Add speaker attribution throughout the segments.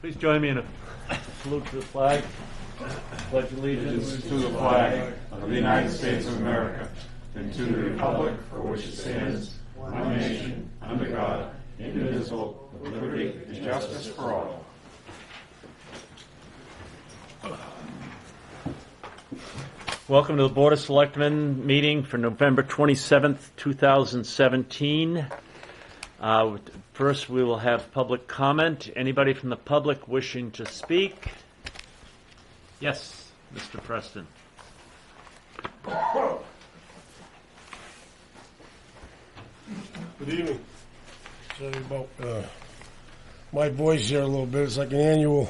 Speaker 1: Please join me in a salute to the flag. Pledge allegiance
Speaker 2: to the flag of the United States of America and to the republic for which it stands, one nation, under God, indivisible, with liberty and justice for all.
Speaker 1: Welcome to the Board of Selectmen meeting for November 27th, 2017. Uh, First, we will have public comment. Anybody from the public wishing to speak? Yes, Mr. Preston.
Speaker 3: Good evening. Sorry about uh, my voice here a little bit. It's like an annual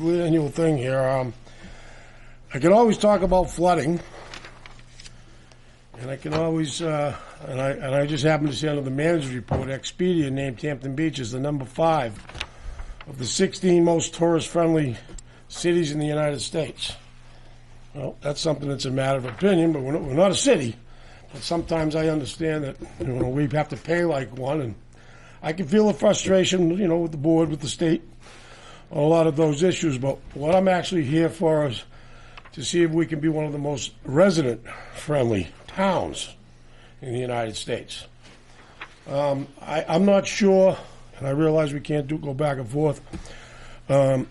Speaker 3: annual thing here. Um, I can always talk about flooding, and I can always uh, and I and I just happened to see under the manager's report, Expedia named Hampton Beach as the number five of the 16 most tourist-friendly cities in the United States. Well, that's something that's a matter of opinion, but we're not, we're not a city. But sometimes I understand that you know we have to pay like one, and I can feel the frustration, you know, with the board, with the state, on a lot of those issues. But what I'm actually here for is to see if we can be one of the most resident-friendly towns in the United States. Um, I, I'm not sure, and I realize we can't do go back and forth. Um,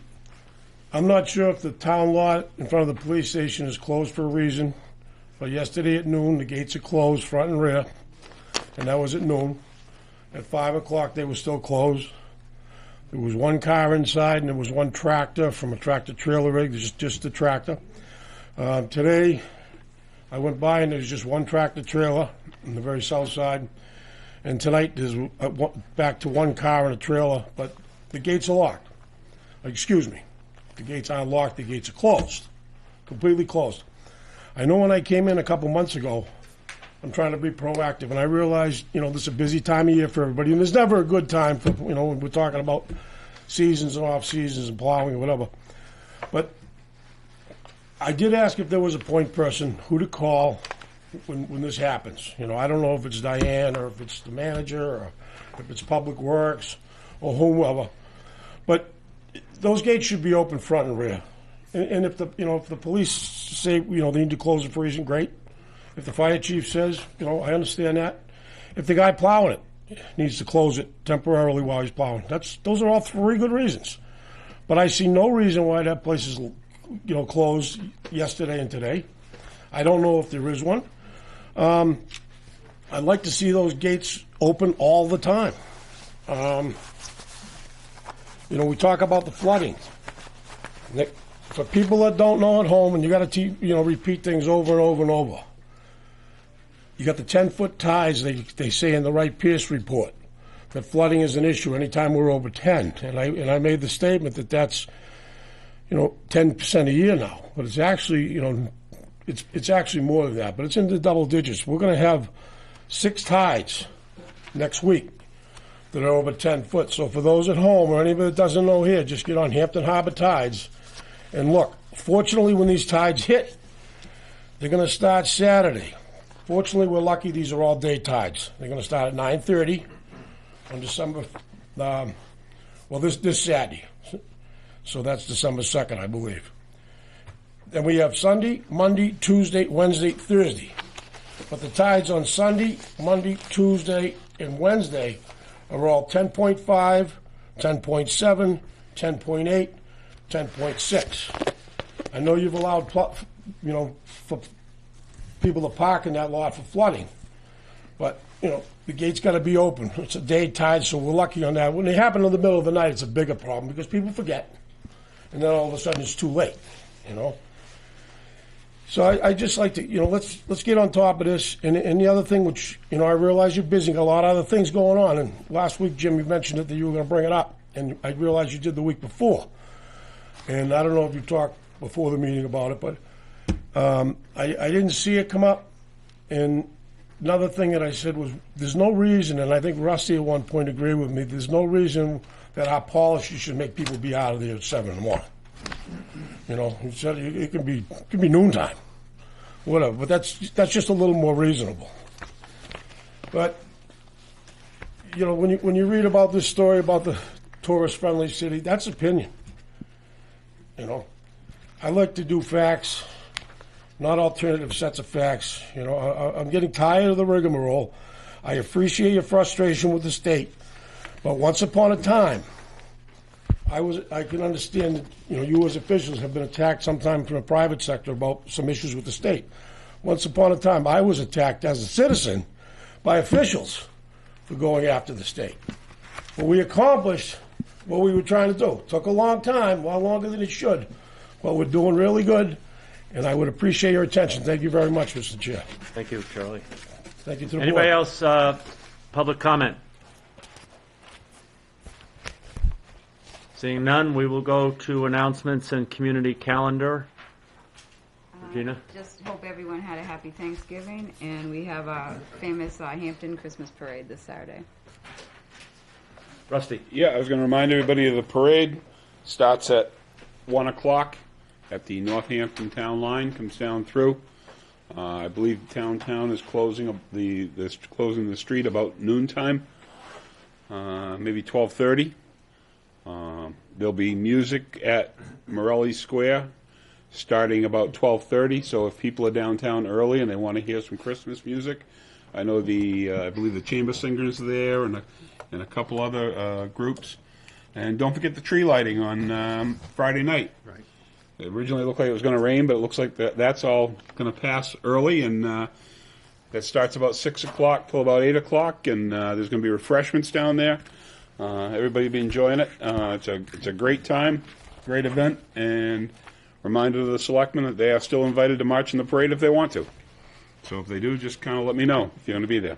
Speaker 3: I'm not sure if the town lot in front of the police station is closed for a reason. But yesterday at noon, the gates are closed, front and rear, and that was at noon. At five o'clock, they were still closed. There was one car inside, and there was one tractor from a tractor trailer rig, just just the tractor. Uh, today, I went by, and there's just one tractor trailer on the very south side. And tonight, there's uh, back to one car and a trailer, but the gates are locked. Excuse me, the gates aren't locked. The gates are closed, completely closed. I know when I came in a couple months ago, I'm trying to be proactive, and I realized, you know, this is a busy time of year for everybody, and there's never a good time for, you know, when we're talking about seasons and off seasons and plowing or whatever. But I did ask if there was a point person who to call when, when this happens. You know, I don't know if it's Diane or if it's the manager or if it's Public Works or whomever, but those gates should be open front and rear. And, and if the you know if the police say you know they need to close it for reason, great. If the fire chief says you know I understand that. If the guy plowing it needs to close it temporarily while he's plowing, that's those are all three good reasons. But I see no reason why that place is you know closed yesterday and today. I don't know if there is one. Um, I'd like to see those gates open all the time. Um, you know, we talk about the flooding. Nick, For people that don't know at home, and you got to you know repeat things over and over and over. You got the ten foot ties. They they say in the Wright Pierce report that flooding is an issue anytime we're over ten. And I and I made the statement that that's you know ten percent a year now, but it's actually you know it's it's actually more than that, but it's in the double digits. We're going to have six tides next week that are over 10 foot. So for those at home or anybody that doesn't know here, just get on Hampton Harbor Tides and look. Fortunately, when these tides hit, they're going to start Saturday. Fortunately, we're lucky these are all day tides. They're going to start at 9:30 on December. Um, well, this this Saturday, so that's December 2nd, I believe. Then we have Sunday, Monday, Tuesday, Wednesday, Thursday. But the tides on Sunday, Monday, Tuesday, and Wednesday are all 10.5, 10.7, 10.8, 10.6. I know you've allowed, pl- you know, for people to park in that lot for flooding, but, you know, the gate's got to be open. It's a day tide, so we're lucky on that. When they happen in the middle of the night, it's a bigger problem because people forget. And then all of a sudden it's too late, you know? So I, I just like to, you know, let's let's get on top of this. And, and the other thing, which you know, I realize you're busy, got a lot of other things going on. And last week, Jim, you mentioned it that you were going to bring it up, and I realized you did the week before. And I don't know if you talked before the meeting about it, but um, I, I didn't see it come up. And another thing that I said was, there's no reason, and I think Rusty at one point agreed with me. There's no reason that our policy should make people be out of there at seven in the morning. You know, it it can be it can be noontime, whatever. But that's that's just a little more reasonable. But you know, when you when you read about this story about the tourist-friendly city, that's opinion. You know, I like to do facts, not alternative sets of facts. You know, I- I'm getting tired of the rigmarole. I appreciate your frustration with the state, but once upon a time, I was, I can understand that, you know, you as officials have been attacked sometime from the private sector about some issues with the state. Once upon a time, I was attacked as a citizen by officials for going after the state. But we accomplished what we were trying to do. Took a long time, a lot longer than it should, but we're doing really good, and I would appreciate your attention. Thank you very much, Mr. Chair.
Speaker 1: Thank you, Charlie.
Speaker 3: Thank you to the board.
Speaker 1: Anybody else, uh, public comment? Seeing none, we will go to announcements and community calendar. Regina?
Speaker 4: Just hope everyone had a happy Thanksgiving, and we have a famous uh, Hampton Christmas parade this Saturday.
Speaker 1: Rusty?
Speaker 2: Yeah, I was going to remind everybody of the parade. Starts at 1 o'clock at the Northampton Town Line, comes down through. Uh, I believe downtown is closing up the, the closing the street about noontime, uh, maybe 12:30. Um, there'll be music at Morelli Square starting about 12:30. So if people are downtown early and they want to hear some Christmas music, I know the uh, I believe the chamber singers are there and a, and a couple other uh, groups. And don't forget the tree lighting on um, Friday night. Right. It originally looked like it was going to rain, but it looks like that, that's all going to pass early, and uh, that starts about six o'clock till about eight o'clock. And uh, there's going to be refreshments down there. Uh, everybody be enjoying it. Uh, it's a it's a great time, great event, and reminder to the selectmen that they are still invited to march in the parade if they want to. So if they do, just kind of let me know if you're going to be there.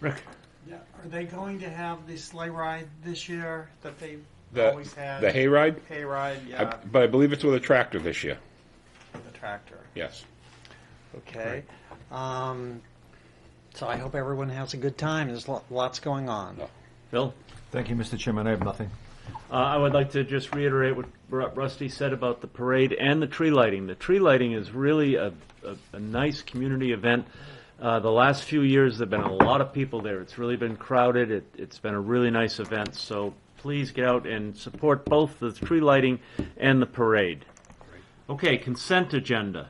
Speaker 1: Rick?
Speaker 5: Yeah, are they going to have the sleigh ride this year that they
Speaker 2: The
Speaker 5: always had?
Speaker 2: the hayride,
Speaker 5: Hay ride,
Speaker 2: I,
Speaker 5: yeah,
Speaker 2: but I believe it's with a tractor this year.
Speaker 5: the tractor.
Speaker 2: Yes.
Speaker 5: Okay. Um, so I hope everyone has a good time. There's lo- lots going on.
Speaker 1: Bill?
Speaker 6: Thank you, Mr. Chairman. I have nothing.
Speaker 1: Uh, I would like to just reiterate what Ru- Rusty said about the parade and the tree lighting. The tree lighting is really a, a, a nice community event. Uh, the last few years, there have been a lot of people there. It's really been crowded. It, it's been a really nice event. So please get out and support both the tree lighting and the parade. Okay, consent agenda.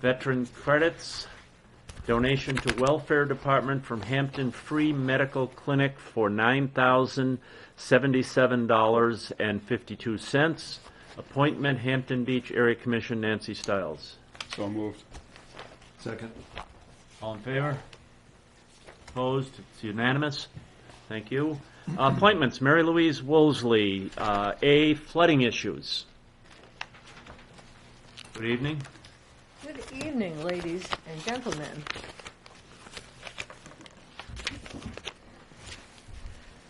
Speaker 1: Veteran credits, donation to Welfare Department from Hampton Free Medical Clinic for nine thousand seventy-seven dollars and fifty-two cents. Appointment Hampton Beach Area Commission Nancy Stiles.
Speaker 2: So moved.
Speaker 6: Second.
Speaker 1: All in favor? Opposed? It's unanimous. Thank you. Uh, Appointments, Mary Louise Woolsey, uh, A, flooding issues. Good evening.
Speaker 7: Good evening, ladies and gentlemen.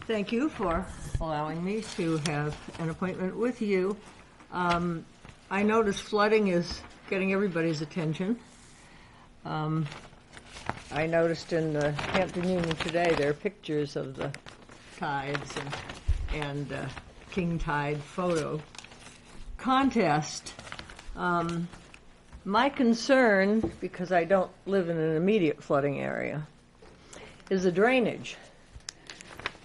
Speaker 7: Thank you for allowing me to have an appointment with you. Um, I notice flooding is getting everybody's attention. Um, I noticed in the Hampton Union today, there are pictures of the tides and, and uh, king tide photo contest. Um, my concern, because I don't live in an immediate flooding area, is the drainage.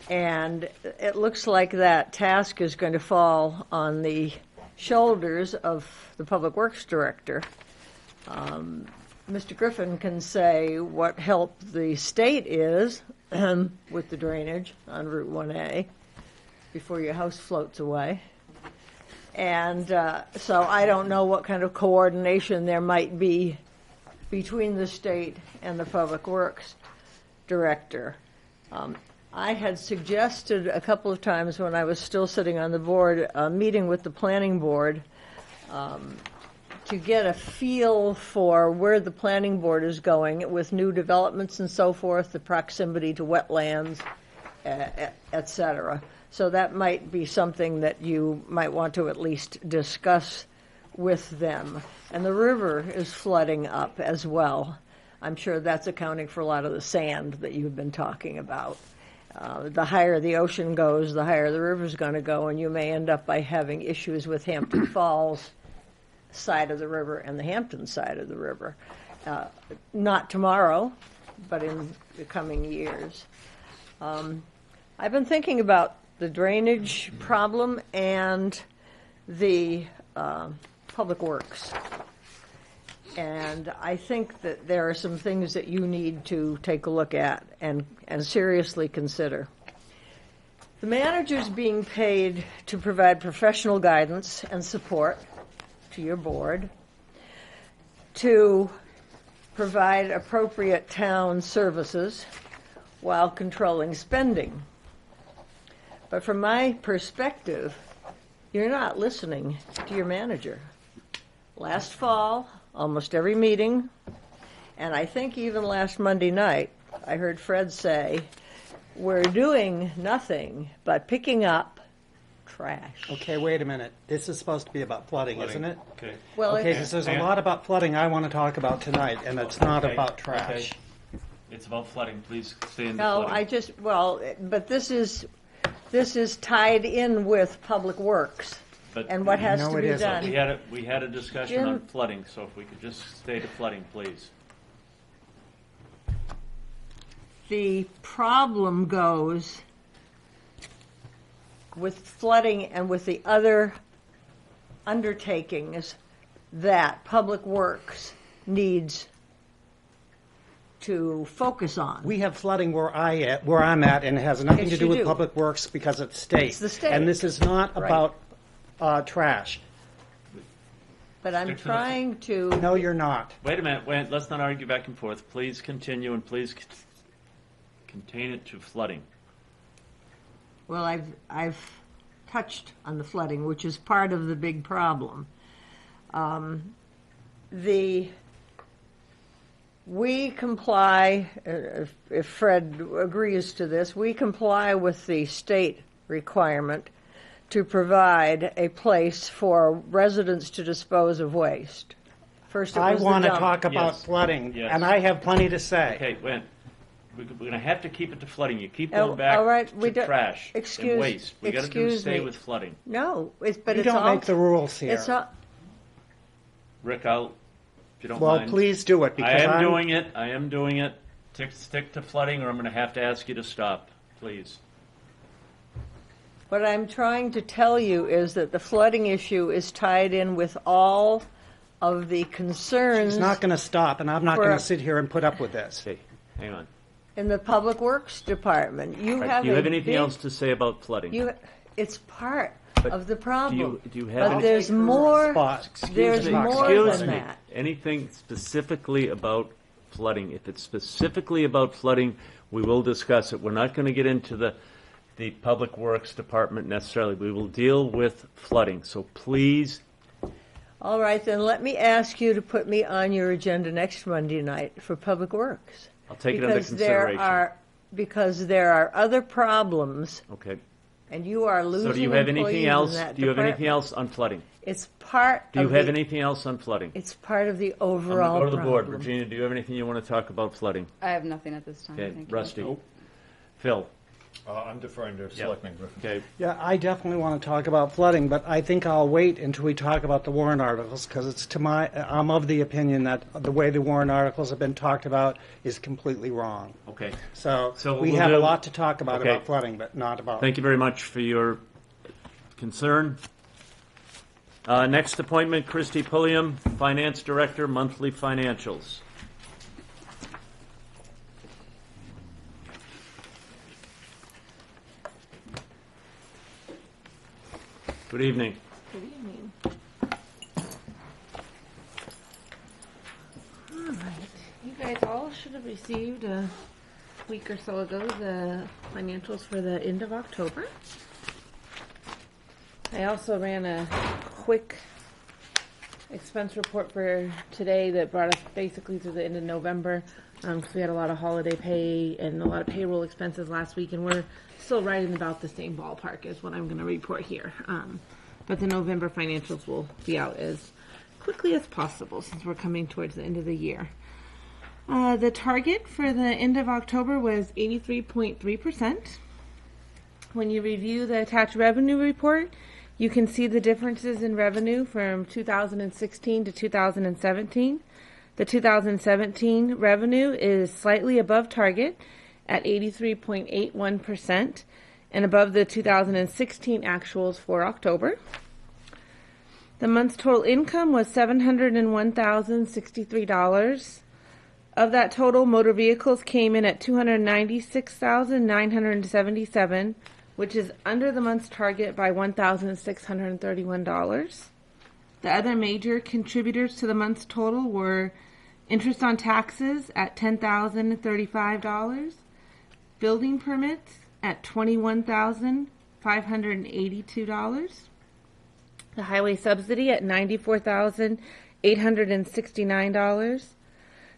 Speaker 7: And it looks like that task is going to fall on the shoulders of the Public Works Director. Um, Mr. Griffin can say what help the state is with the drainage on Route 1A before your house floats away. And uh, so I don't know what kind of coordination there might be between the state and the Public Works Director. Um, I had suggested a couple of times when I was still sitting on the board, a meeting with the planning board um, to get a feel for where the planning board is going with new developments and so forth, the proximity to wetlands, e- e- et cetera. So that might be something that you might want to at least discuss with them. And the river is flooding up as well. I'm sure that's accounting for a lot of the sand that you've been talking about. Uh, the higher the ocean goes, the higher the river's going to go, and you may end up by having issues with Hampton Falls side of the river and the Hampton side of the river. Uh, not tomorrow, but in the coming years. Um, I've been thinking about the drainage problem and the um, public works. And I think that there are some things that you need to take a look at and, and seriously consider. The manager's being paid to provide professional guidance and support to your board, to provide appropriate town services while controlling spending. But from my perspective, you're not listening to your manager. Last fall, almost every meeting, and I think even last Monday night, I heard Fred say, we're doing nothing but picking up trash.
Speaker 5: Okay, wait a minute. This is supposed to be about flooding, isn't it?
Speaker 1: Okay.
Speaker 7: Well,
Speaker 5: Okay,
Speaker 7: it's-
Speaker 5: because there's a lot about flooding I want to talk about tonight, and it's not
Speaker 1: Okay,
Speaker 5: about
Speaker 1: okay.
Speaker 5: trash.
Speaker 1: It's about flooding. Please stay in the
Speaker 7: No,
Speaker 1: flooding.
Speaker 7: I just, well, but this is, this is tied in with Public Works
Speaker 1: But
Speaker 7: and what has
Speaker 5: No,
Speaker 7: to
Speaker 5: it
Speaker 7: be
Speaker 5: isn't.
Speaker 7: done.
Speaker 1: We had a, we had a discussion on
Speaker 7: Jim-
Speaker 1: flooding, so if we could just stay to flooding, please.
Speaker 7: the problem goes with flooding and with the other undertakings that Public Works needs to focus on.
Speaker 5: We have flooding where I at, where I'm at, and it has nothing
Speaker 7: Yes,
Speaker 5: to do
Speaker 7: you
Speaker 5: with
Speaker 7: do.
Speaker 5: public works because it's state.
Speaker 7: It's the state.
Speaker 5: And this is not
Speaker 7: Right.
Speaker 5: about uh, trash.
Speaker 7: But I'm
Speaker 1: Stick to the-
Speaker 7: trying to,
Speaker 5: No, you're not.
Speaker 1: Wait a minute, wait, let's not argue back and forth. Please continue and please c- contain it to flooding.
Speaker 7: well, I've, I've touched on the flooding, which is part of the big problem. Um, The, we comply, uh, if- if Fred agrees to this, we comply with the state requirement to provide a place for residents to dispose of waste. First, it
Speaker 5: I
Speaker 7: was the
Speaker 5: want to
Speaker 7: dump.
Speaker 5: talk about
Speaker 1: Yes.
Speaker 5: flooding,
Speaker 1: Yes.
Speaker 5: and I have plenty to say.
Speaker 1: Okay, wait. We're gonna have to keep it to flooding. You keep
Speaker 7: Oh,
Speaker 1: going back
Speaker 7: all right, we
Speaker 1: to
Speaker 7: don't-
Speaker 1: trash
Speaker 7: excuse-
Speaker 1: and waste. We gotta do
Speaker 7: excuse
Speaker 1: stay
Speaker 7: me.
Speaker 1: with flooding.
Speaker 7: No, it's, but
Speaker 5: You
Speaker 7: it's
Speaker 5: don't
Speaker 7: all.
Speaker 5: make the rules here.
Speaker 7: It's all,
Speaker 1: Rick, I'll, if you don't
Speaker 5: Well,
Speaker 1: mind.
Speaker 5: please do it,
Speaker 1: I am
Speaker 5: I'm-
Speaker 1: doing it. I am doing it. Tick, stick to flooding, or I'm going to have to ask you to stop, please.
Speaker 7: What I'm trying to tell you is that the flooding issue is tied in with all of the concerns
Speaker 5: It's not going to stop, and I'm not
Speaker 7: For-
Speaker 5: going to sit here and put up with this.
Speaker 1: Okay, hang on.
Speaker 7: in the Public Works Department. You
Speaker 1: Right,
Speaker 7: have
Speaker 1: do you
Speaker 7: a
Speaker 1: have anything
Speaker 7: big-
Speaker 1: else to say about flooding?
Speaker 7: You, it's part
Speaker 1: But
Speaker 7: of the
Speaker 1: do
Speaker 7: problem.
Speaker 1: you, do you have
Speaker 7: But
Speaker 1: any,
Speaker 7: there's more,
Speaker 5: Spot.
Speaker 7: there's
Speaker 1: me,
Speaker 7: more
Speaker 1: excuse
Speaker 7: than
Speaker 1: me.
Speaker 7: that.
Speaker 1: anything specifically about flooding? If it's specifically about flooding, we will discuss it. We're not going to get into the the Public Works Department necessarily. We will deal with flooding. So please,
Speaker 7: All right, then let me ask you to put me on your agenda next Monday night for Public Works.
Speaker 1: I'll take it under
Speaker 7: Because there
Speaker 1: consideration.
Speaker 7: are, because there are other problems,
Speaker 1: Okay.
Speaker 7: And you are losing
Speaker 1: So do you have anything else? Do you have anything else on flooding?
Speaker 7: It's part
Speaker 1: Do you
Speaker 7: of
Speaker 1: have
Speaker 7: the-
Speaker 1: anything else on flooding?
Speaker 7: It's part of the
Speaker 1: I'm going
Speaker 7: overall
Speaker 1: to go to the board.
Speaker 7: problem.
Speaker 1: Virginia, do you have anything you want to talk about flooding?
Speaker 4: I have nothing at this time.
Speaker 1: Okay,
Speaker 4: Thank you.
Speaker 1: Rusty. Phil.
Speaker 6: Uh, I'm deferring to Selectman Griffin.
Speaker 1: Okay.
Speaker 5: Yeah, I definitely want to talk about flooding, but I think I'll wait until we talk about the warrant articles because it's to my, I'm of the opinion that the way the warrant articles have been talked about is completely wrong.
Speaker 1: Okay.
Speaker 5: So,
Speaker 1: So
Speaker 5: we
Speaker 1: we'll
Speaker 5: have
Speaker 1: do-
Speaker 5: a lot to talk about
Speaker 1: Okay.
Speaker 5: about flooding, but not about.
Speaker 1: Thank you very much for your concern. Uh, next appointment, Christy Pulliam, Finance Director, Monthly Financials. Good evening.
Speaker 8: Good evening. All right. You guys all should have received a week or so ago the financials for the end of October. I also ran a quick expense report for today that brought us basically to the end of November. Um, 'cause we had a lot of holiday pay and a lot of payroll expenses last week, and we're still right in about the same ballpark as what I'm going to report here. Um, but the November financials will be out as quickly as possible since we're coming towards the end of the year. Uh, the target for the end of October was 83.3%. When you review the attached revenue report, you can see the differences in revenue from 2016 to 2017. The 2017 revenue is slightly above target at 83.81%, and above the 2016 actuals for October. The month's total income was $701,063. Of that total, motor vehicles came in at 296,977, which is under the month's target by $1,631. The other major contributors to the month's total were interest on taxes at $10,035, building permits at $21,582, the highway subsidy at $94,869,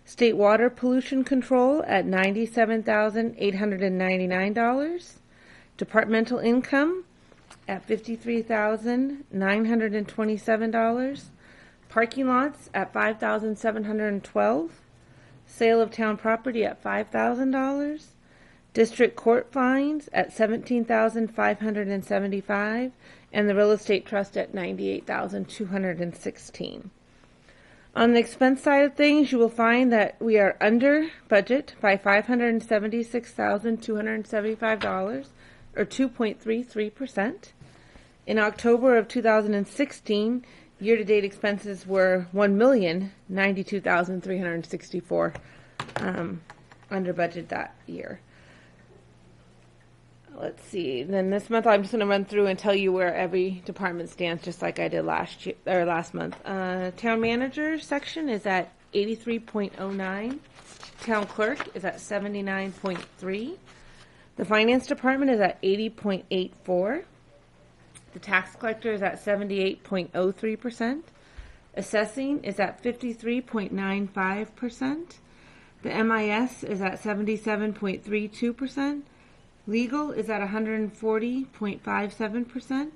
Speaker 8: state water pollution control at $97,899, departmental income at $53,927, parking lots at 5,712, sale of town property at $5,000, district court fines at 17,575, and the real estate trust at 98,216. On the expense side of things, you will find that we are under budget by $576,275, or 2.33%. In October of 2016, year-to-date expenses were 1,092,364 um, under budget that year. Let's see. Then this month, I'm just going to run through and tell you where every department stands, just like I did last year or last month. Uh, town manager section is at 83.09. Town clerk is at 79.3. The finance department is at 80.84. The tax collector is at 78.03%. Assessing is at 53.95%. The MIS is at 77.32%. Legal is at 140.57%.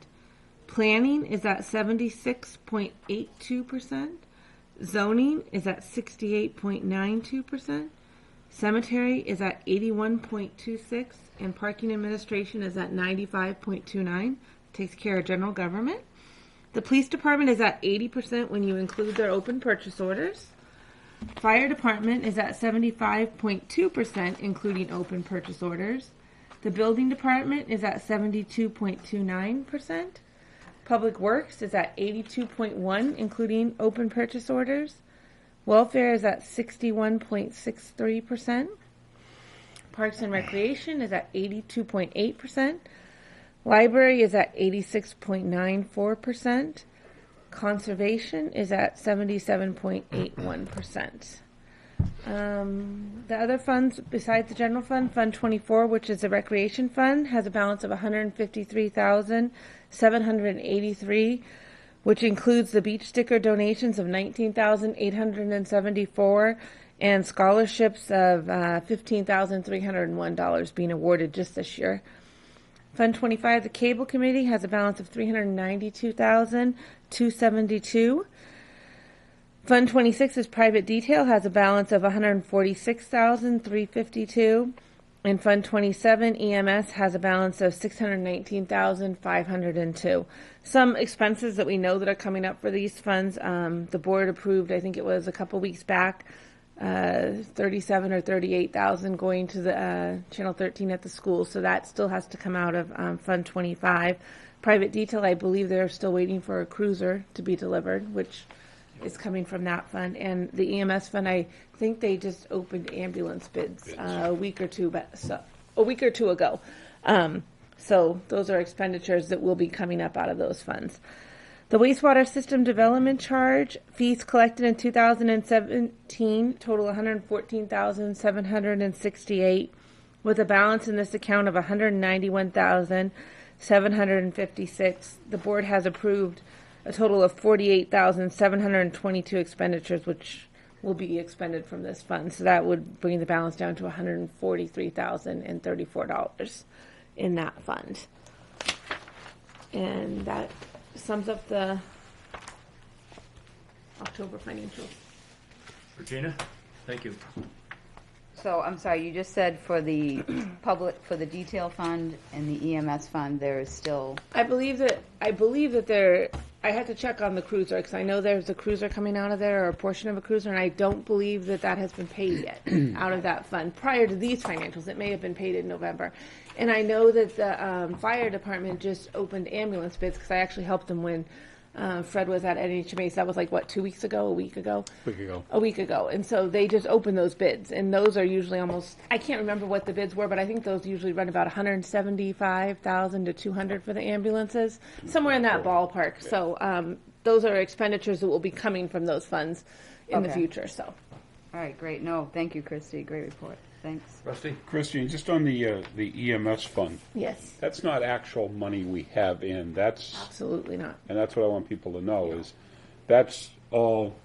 Speaker 8: Planning is at 76.82%. Zoning is at 68.92%. Cemetery is at 81.26 and parking administration is at 95.29. Takes care of general government. The police department is at 80% when you include their open purchase orders. Fire department is at 75.2% including open purchase orders. The building department is at 72.29%. Public Works is at 82.1 including open purchase orders. Welfare is at 61.63%. Parks and Recreation is at 82.8%. Library is at 86.94%. Conservation is at 77.81%. Um, the other funds besides the general fund, Fund 24, which is the recreation fund, has a balance of 153,783, which includes the beach sticker donations of 19,874 and scholarships of uh, $15,301 being awarded just this year. Fund 25, the cable committee has a balance of 392,272. Fund 26's private detail has a balance of 146,352 and Fund 27 EMS has a balance of 619,502. Some expenses that we know that are coming up for these funds, um, the board approved, I think it was a couple weeks back, uh, 37 or 38,000 going to the uh, Channel 13 at the school. So that still has to come out of um, Fund 25. Private detail, I believe they're still waiting for a cruiser to be delivered, which is coming from that fund. And the EMS fund, I think they just opened ambulance bids uh, a week or two, but so, a week or two ago. Um, so those are expenditures that will be coming up out of those funds. The wastewater system development charge fees collected in 2017 total 114,768 with a balance in this account of 191,756. The board has approved a total of 48,722 expenditures which will be expended from this fund. So that would bring the balance down to $143,034 in that fund. And that sums up the October financials.
Speaker 1: Regina, thank you.
Speaker 4: So, I'm sorry, you just said for the public, for the detail fund and the EMS fund, there is still,
Speaker 8: I believe that I believe that there. I had to check on the cruiser because I know there's a cruiser coming out of there or a portion of a cruiser, and I don't believe that that has been paid yet out of that fund prior to these financials. It may have been paid in November, and I know that the um, fire department just opened ambulance bids because I actually helped them when uh, Fred was at NHMA. So that was like what two weeks ago, a week ago, A
Speaker 2: Week ago.
Speaker 8: a week ago, and so they just opened those bids, and those are usually almost. I can't remember what the bids were, but I think those usually run about one hundred seventy-five thousand to two hundred for the ambulances, somewhere in that ballpark. So um, those are expenditures that will be coming from those funds in the
Speaker 4: Okay.
Speaker 8: future. So
Speaker 4: all right, great, no, thank you, Christy. great report, thanks.
Speaker 6: Rusty?
Speaker 2: Christian, just on the, uh, the EMS fund,
Speaker 8: yes,
Speaker 2: that's not actual money we have in, that's,
Speaker 8: absolutely not.
Speaker 2: and that's what I want people to know, is that's all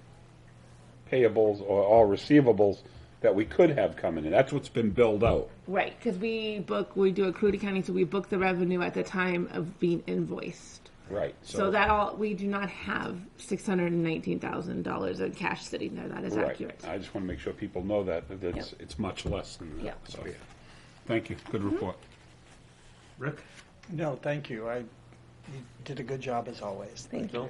Speaker 2: payables or all receivables that we could have coming in. That's what's been billed out.
Speaker 8: Right, because we book, we do accrued accounting, so we book the revenue at the time of being invoiced.
Speaker 2: Right.
Speaker 8: So that all, we do not have six hundred and nineteen thousand dollars in cash sitting there. That is
Speaker 2: Right.
Speaker 8: accurate.
Speaker 2: I just want to make sure people know that, that it's,
Speaker 8: Yep.
Speaker 2: it's much less than that.
Speaker 8: Yep.
Speaker 2: So, yeah. Thank you. Good report.
Speaker 6: Rick?
Speaker 5: No, thank you. I, you did a good job as always.
Speaker 8: Thank you.
Speaker 6: Bill?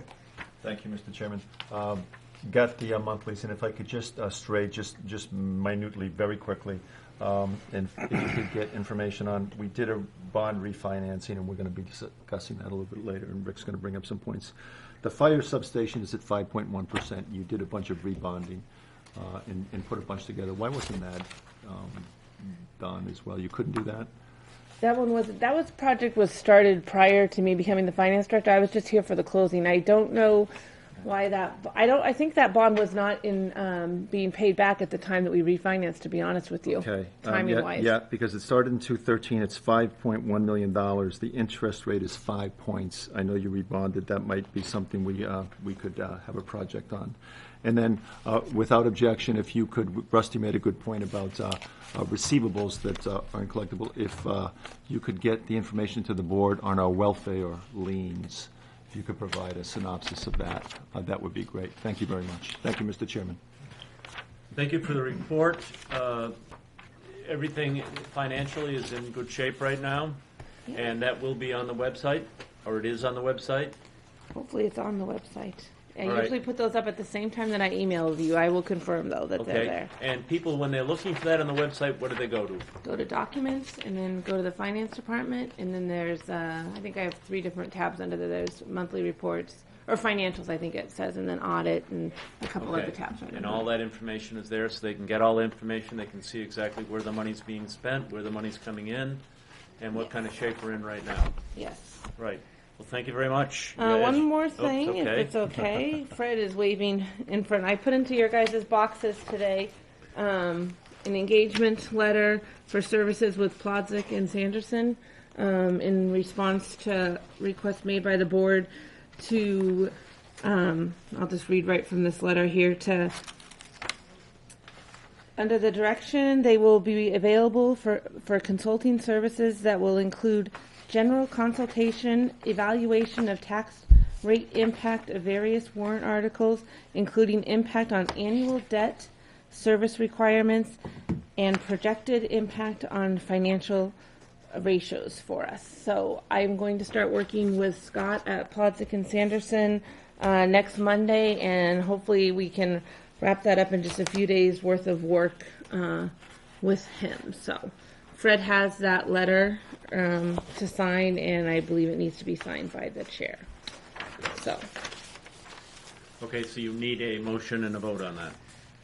Speaker 6: Thank you, Mr. Chairman. Um, Got the uh, monthlies, and if I could just uh, stray, just, just minutely, very quickly, um, and if you could get information on, we did a bond refinancing, and we're going to be discussing that a little bit later, and Rick's going to bring up some points. The fire substation is at 5.1%. You did a bunch of rebonding uh, and, and put a bunch together. Why wasn't that um, done as well? You couldn't do that?
Speaker 8: That one was that was project was started prior to me becoming the finance director. I was just here for the closing. I don't know why that. I don't. I think that bond was not in um, being paid back at the time that we refinanced. To be honest with you,
Speaker 6: Okay. Um,
Speaker 8: timing
Speaker 6: yeah-
Speaker 8: wise.
Speaker 6: Yeah, because it started in 2013, it's $5.1 million. The interest rate is five points. I know you rebonded, that might be something we, uh, we could uh, have a project on. And then, uh, without objection, if you could, Rusty made a good point about uh, uh, receivables that uh, aren't collectible. If uh, you could get the information to the board on our welfare liens, if you could provide a synopsis of that, uh, that would be great. Thank you very much. Thank you, Mr. Chairman.
Speaker 1: Thank you for the report. Uh, Everything financially is in good shape right now, and that will be on the website, or it is on the website.
Speaker 8: Hopefully, it's on the website. I
Speaker 1: All right.
Speaker 8: usually put those up at the same time that I email you. I will confirm though that they're
Speaker 1: Okay?
Speaker 8: there.
Speaker 1: And people, when they're looking for that on the website, what do they go to?
Speaker 8: Go to documents and then go to the finance department and then there's uh, I think I have three different tabs under there. There's monthly reports or financials I think it says and then audit and a couple
Speaker 1: Okay.
Speaker 8: other tabs right
Speaker 1: And
Speaker 8: under
Speaker 1: all that information is there, so they can get all the information, they can see exactly where the money's being spent, where the money's coming in, and what kind of shape we're in right now.
Speaker 8: Yes.
Speaker 1: Right. Well, thank you very much.
Speaker 8: Uh, one more
Speaker 1: Oops,
Speaker 8: thing, if
Speaker 1: okay.
Speaker 8: it's okay. Fred is waving in front. I put into your guys' boxes today um, an engagement letter for services with Plodzik and Sanderson um, in response to requests made by the board to, um, I'll just read right from this letter here, to under the direction, they will be available for, for consulting services that will include general consultation, evaluation of tax rate impact of various warrant articles, including impact on annual debt, service requirements, and projected impact on financial ratios for us. So I'm going to start working with Scott at Plodzik and Sanderson uh, next Monday, and hopefully we can wrap that up in just a few days worth of work uh, with him. So Fred has that letter um, to sign, and I believe it needs to be signed by the chair. So
Speaker 1: Okay, so you need a motion and a vote on that.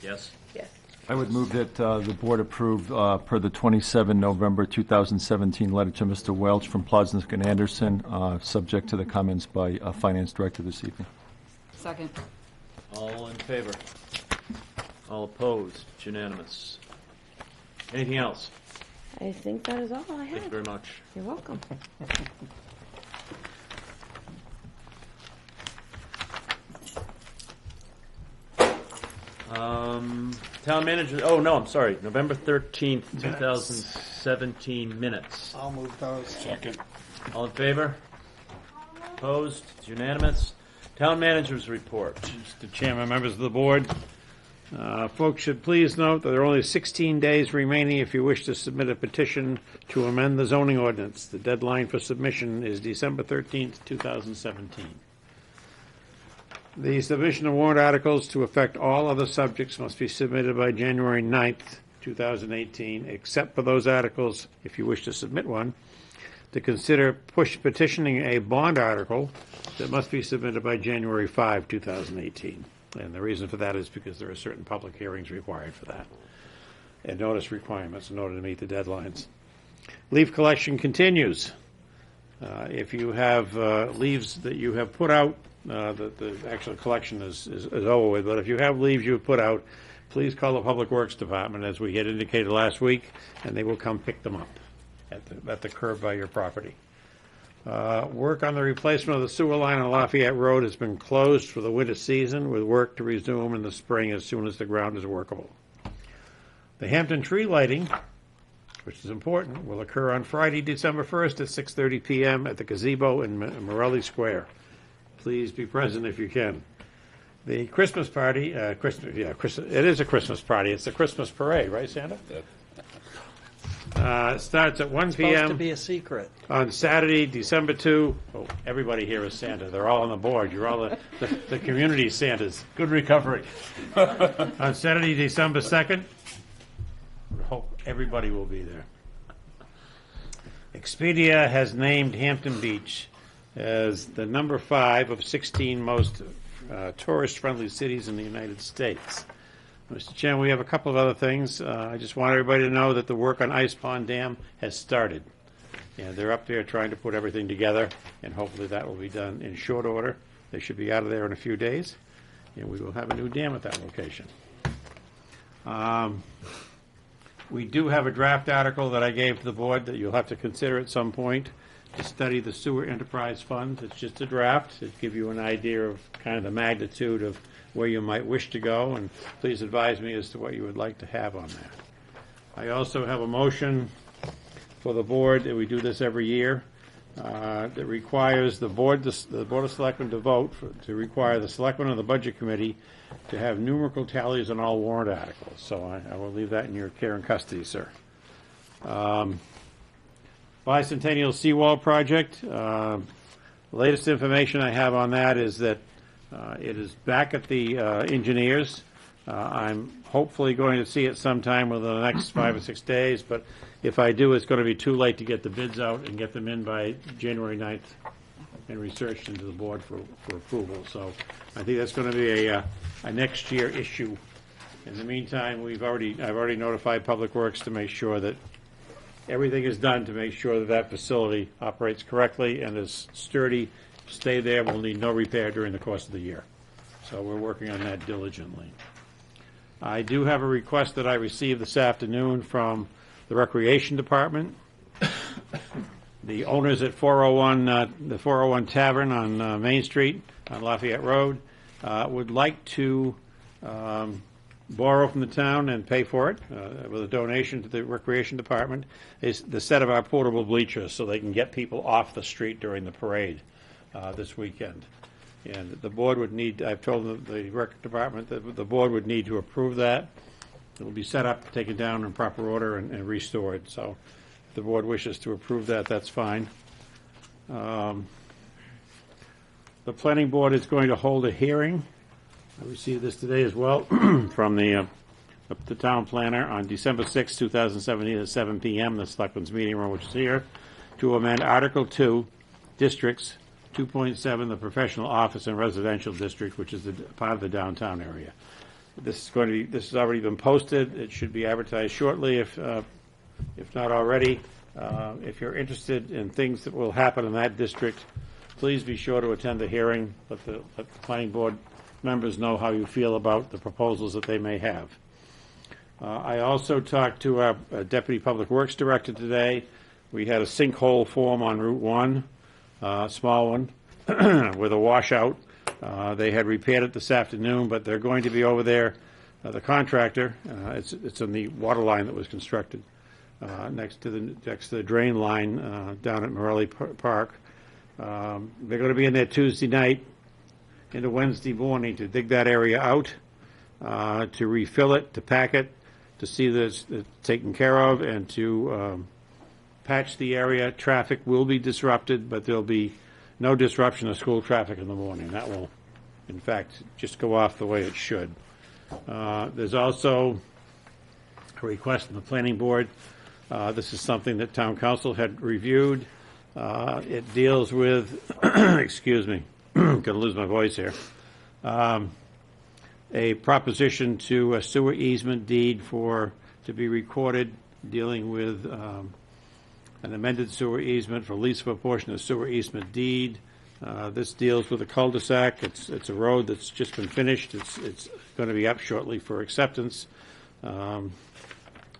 Speaker 1: Yes?
Speaker 8: yes.
Speaker 6: I would move that uh, the board approve, uh, per the 27 November 2017 letter to Mr. Welch from Plodzik and Sanderson, uh, subject to the comments by uh, Finance Director this evening.
Speaker 4: Second.
Speaker 1: All in favor? All opposed? It's unanimous. Anything else?
Speaker 8: I think that is all I
Speaker 1: Thank you
Speaker 8: have.
Speaker 1: very much.
Speaker 8: You're welcome.
Speaker 1: Um, Town manager, oh, no, I'm sorry, November 13th, 2017 minutes.
Speaker 5: I'll move those.
Speaker 2: Second.
Speaker 1: All in favor? Opposed? It's unanimous. Town managers report.
Speaker 9: Mr. Chairman, members of the board, Uh, Folks should please note that there are only 16 days remaining if you wish to submit a petition to amend the zoning ordinance. The deadline for submission is December 13th, 2017. The submission of warrant articles to affect all other subjects must be submitted by January 9th, 2018, except for those articles, if you wish to submit one, to consider push petitioning a bond article that must be submitted by January 5, 2018. And the reason for that is because there are certain public hearings required for that, and notice requirements in order to meet the deadlines. Leaf collection continues. Uh, If you have uh, leaves that you have put out, uh, the, the actual collection is, is is over with, but if you have leaves you have put out, please call the Public Works Department, as we had indicated last week, and they will come pick them up at the, at the curb by your property. Uh, Work on the replacement of the sewer line on Lafayette Road has been closed for the winter season, with work to resume in the spring as soon as the ground is workable. The Hampton tree lighting, which is important, will occur on Friday, December 1st at 6:30 PM at the gazebo in Morelli Square. Please be present if you can. The Christmas party, uh, Christmas, yeah, Christmas, it is a Christmas party. It's a Christmas parade, right, Santa? Uh, it starts at 1
Speaker 5: Supposed to
Speaker 9: PM
Speaker 5: be a secret.
Speaker 9: on Saturday, December 2. Oh, everybody here is Santa. They're all on the board. You're all the, the, the community Santas.
Speaker 1: Good recovery.
Speaker 9: On Saturday, December 2nd, hope everybody will be there. Expedia has named Hampton Beach as the number five of 16 most uh, tourist-friendly cities in the United States. Mr. Chairman, we have a couple of other things. Uh, I just want everybody to know that the work on Ice Pond Dam has started. And they're up there trying to put everything together, and hopefully that will be done in short order. They should be out of there in a few days, and we will have a new dam at that location. Um, We do have a draft article that I gave to the board that you'll have to consider at some point to study the sewer enterprise fund. It's just a draft. It give you an idea of kind of the magnitude of where you might wish to go, and please advise me as to what you would like to have on that. I also have a motion for the board, and we do this every year, uh, that requires the board, the Board of Selectmen to vote, for- to require the Selectmen and the Budget Committee to have numerical tallies on all warrant articles. So I I will leave that in your care and custody, sir. Um, Bicentennial Seawall Project, uh, latest information I have on that is that uh, it is back at the uh, engineers. Uh, I'm hopefully going to see it sometime within the next five or six days, but if I do, it's going to be too late to get the bids out and get them in by January 9th and researched into the board for, for approval. So I think that's going to be a, uh, a next year issue. In the meantime, we've already, I've already notified Public Works to make sure that everything is done to make sure that that facility operates correctly and is sturdy, stay there, will need no repair during the course of the year. So we're working on that diligently. I do have a request that I received this afternoon from the Recreation Department. The owners at 401, uh, the 401 Tavern on uh, Main Street on Lafayette Road uh, would like to um, borrow from the town and pay for it uh, with a donation to the Recreation Department, is the set of our portable bleachers so they can get people off the street during the parade uh, this weekend. And the board would need, I've told the- the Rec Department that the board would need to approve that. It'll be set up, taken down in proper order and and restored. So if the board wishes to approve that, that's fine. Um, The planning board is going to hold a hearing. I received this today as well from the, uh, the town planner on December 6, 2017 at 7 PM, the Selectmen's meeting room, which is here, to amend Article 2, Districts 2.7, the professional office and residential district, which is the, part of the downtown area. This is going to be, this has already been posted. It should be advertised shortly if, uh, if not already. Uh, If you're interested in things that will happen in that district, please be sure to attend the hearing. Let the, let the planning board members know how you feel about the proposals that they may have. Uh, I also talked to our uh, Deputy Public Works Director today. We had a sinkhole form on Route 1, a small one, with a washout. Uh, They had repaired it this afternoon, but they're going to be over there, uh, the contractor, uh, it's, it's on the water line that was constructed, uh, next to the, next to the drain line uh, down at Morelli Par- Park. Um, They're going to be in there Tuesday night into Wednesday morning to dig that area out uh, to refill it, to pack it, to see that it's it's taken care of, and to um, patch the area. Traffic will be disrupted, but there'll be no disruption of school traffic in the morning. That will, in fact, just go off the way it should. Uh, There's also a request from the planning board. Uh, This is something that town council had reviewed. Uh, It deals with, excuse me, going to lose my voice here, Um, a proposition to a sewer easement deed for, to be recorded, dealing with um, an amended sewer easement for lease of a portion of sewer easement deed. Uh, This deals with a cul-de-sac. It's, it's a road that's just been finished. It's, it's going to be up shortly for acceptance. Um,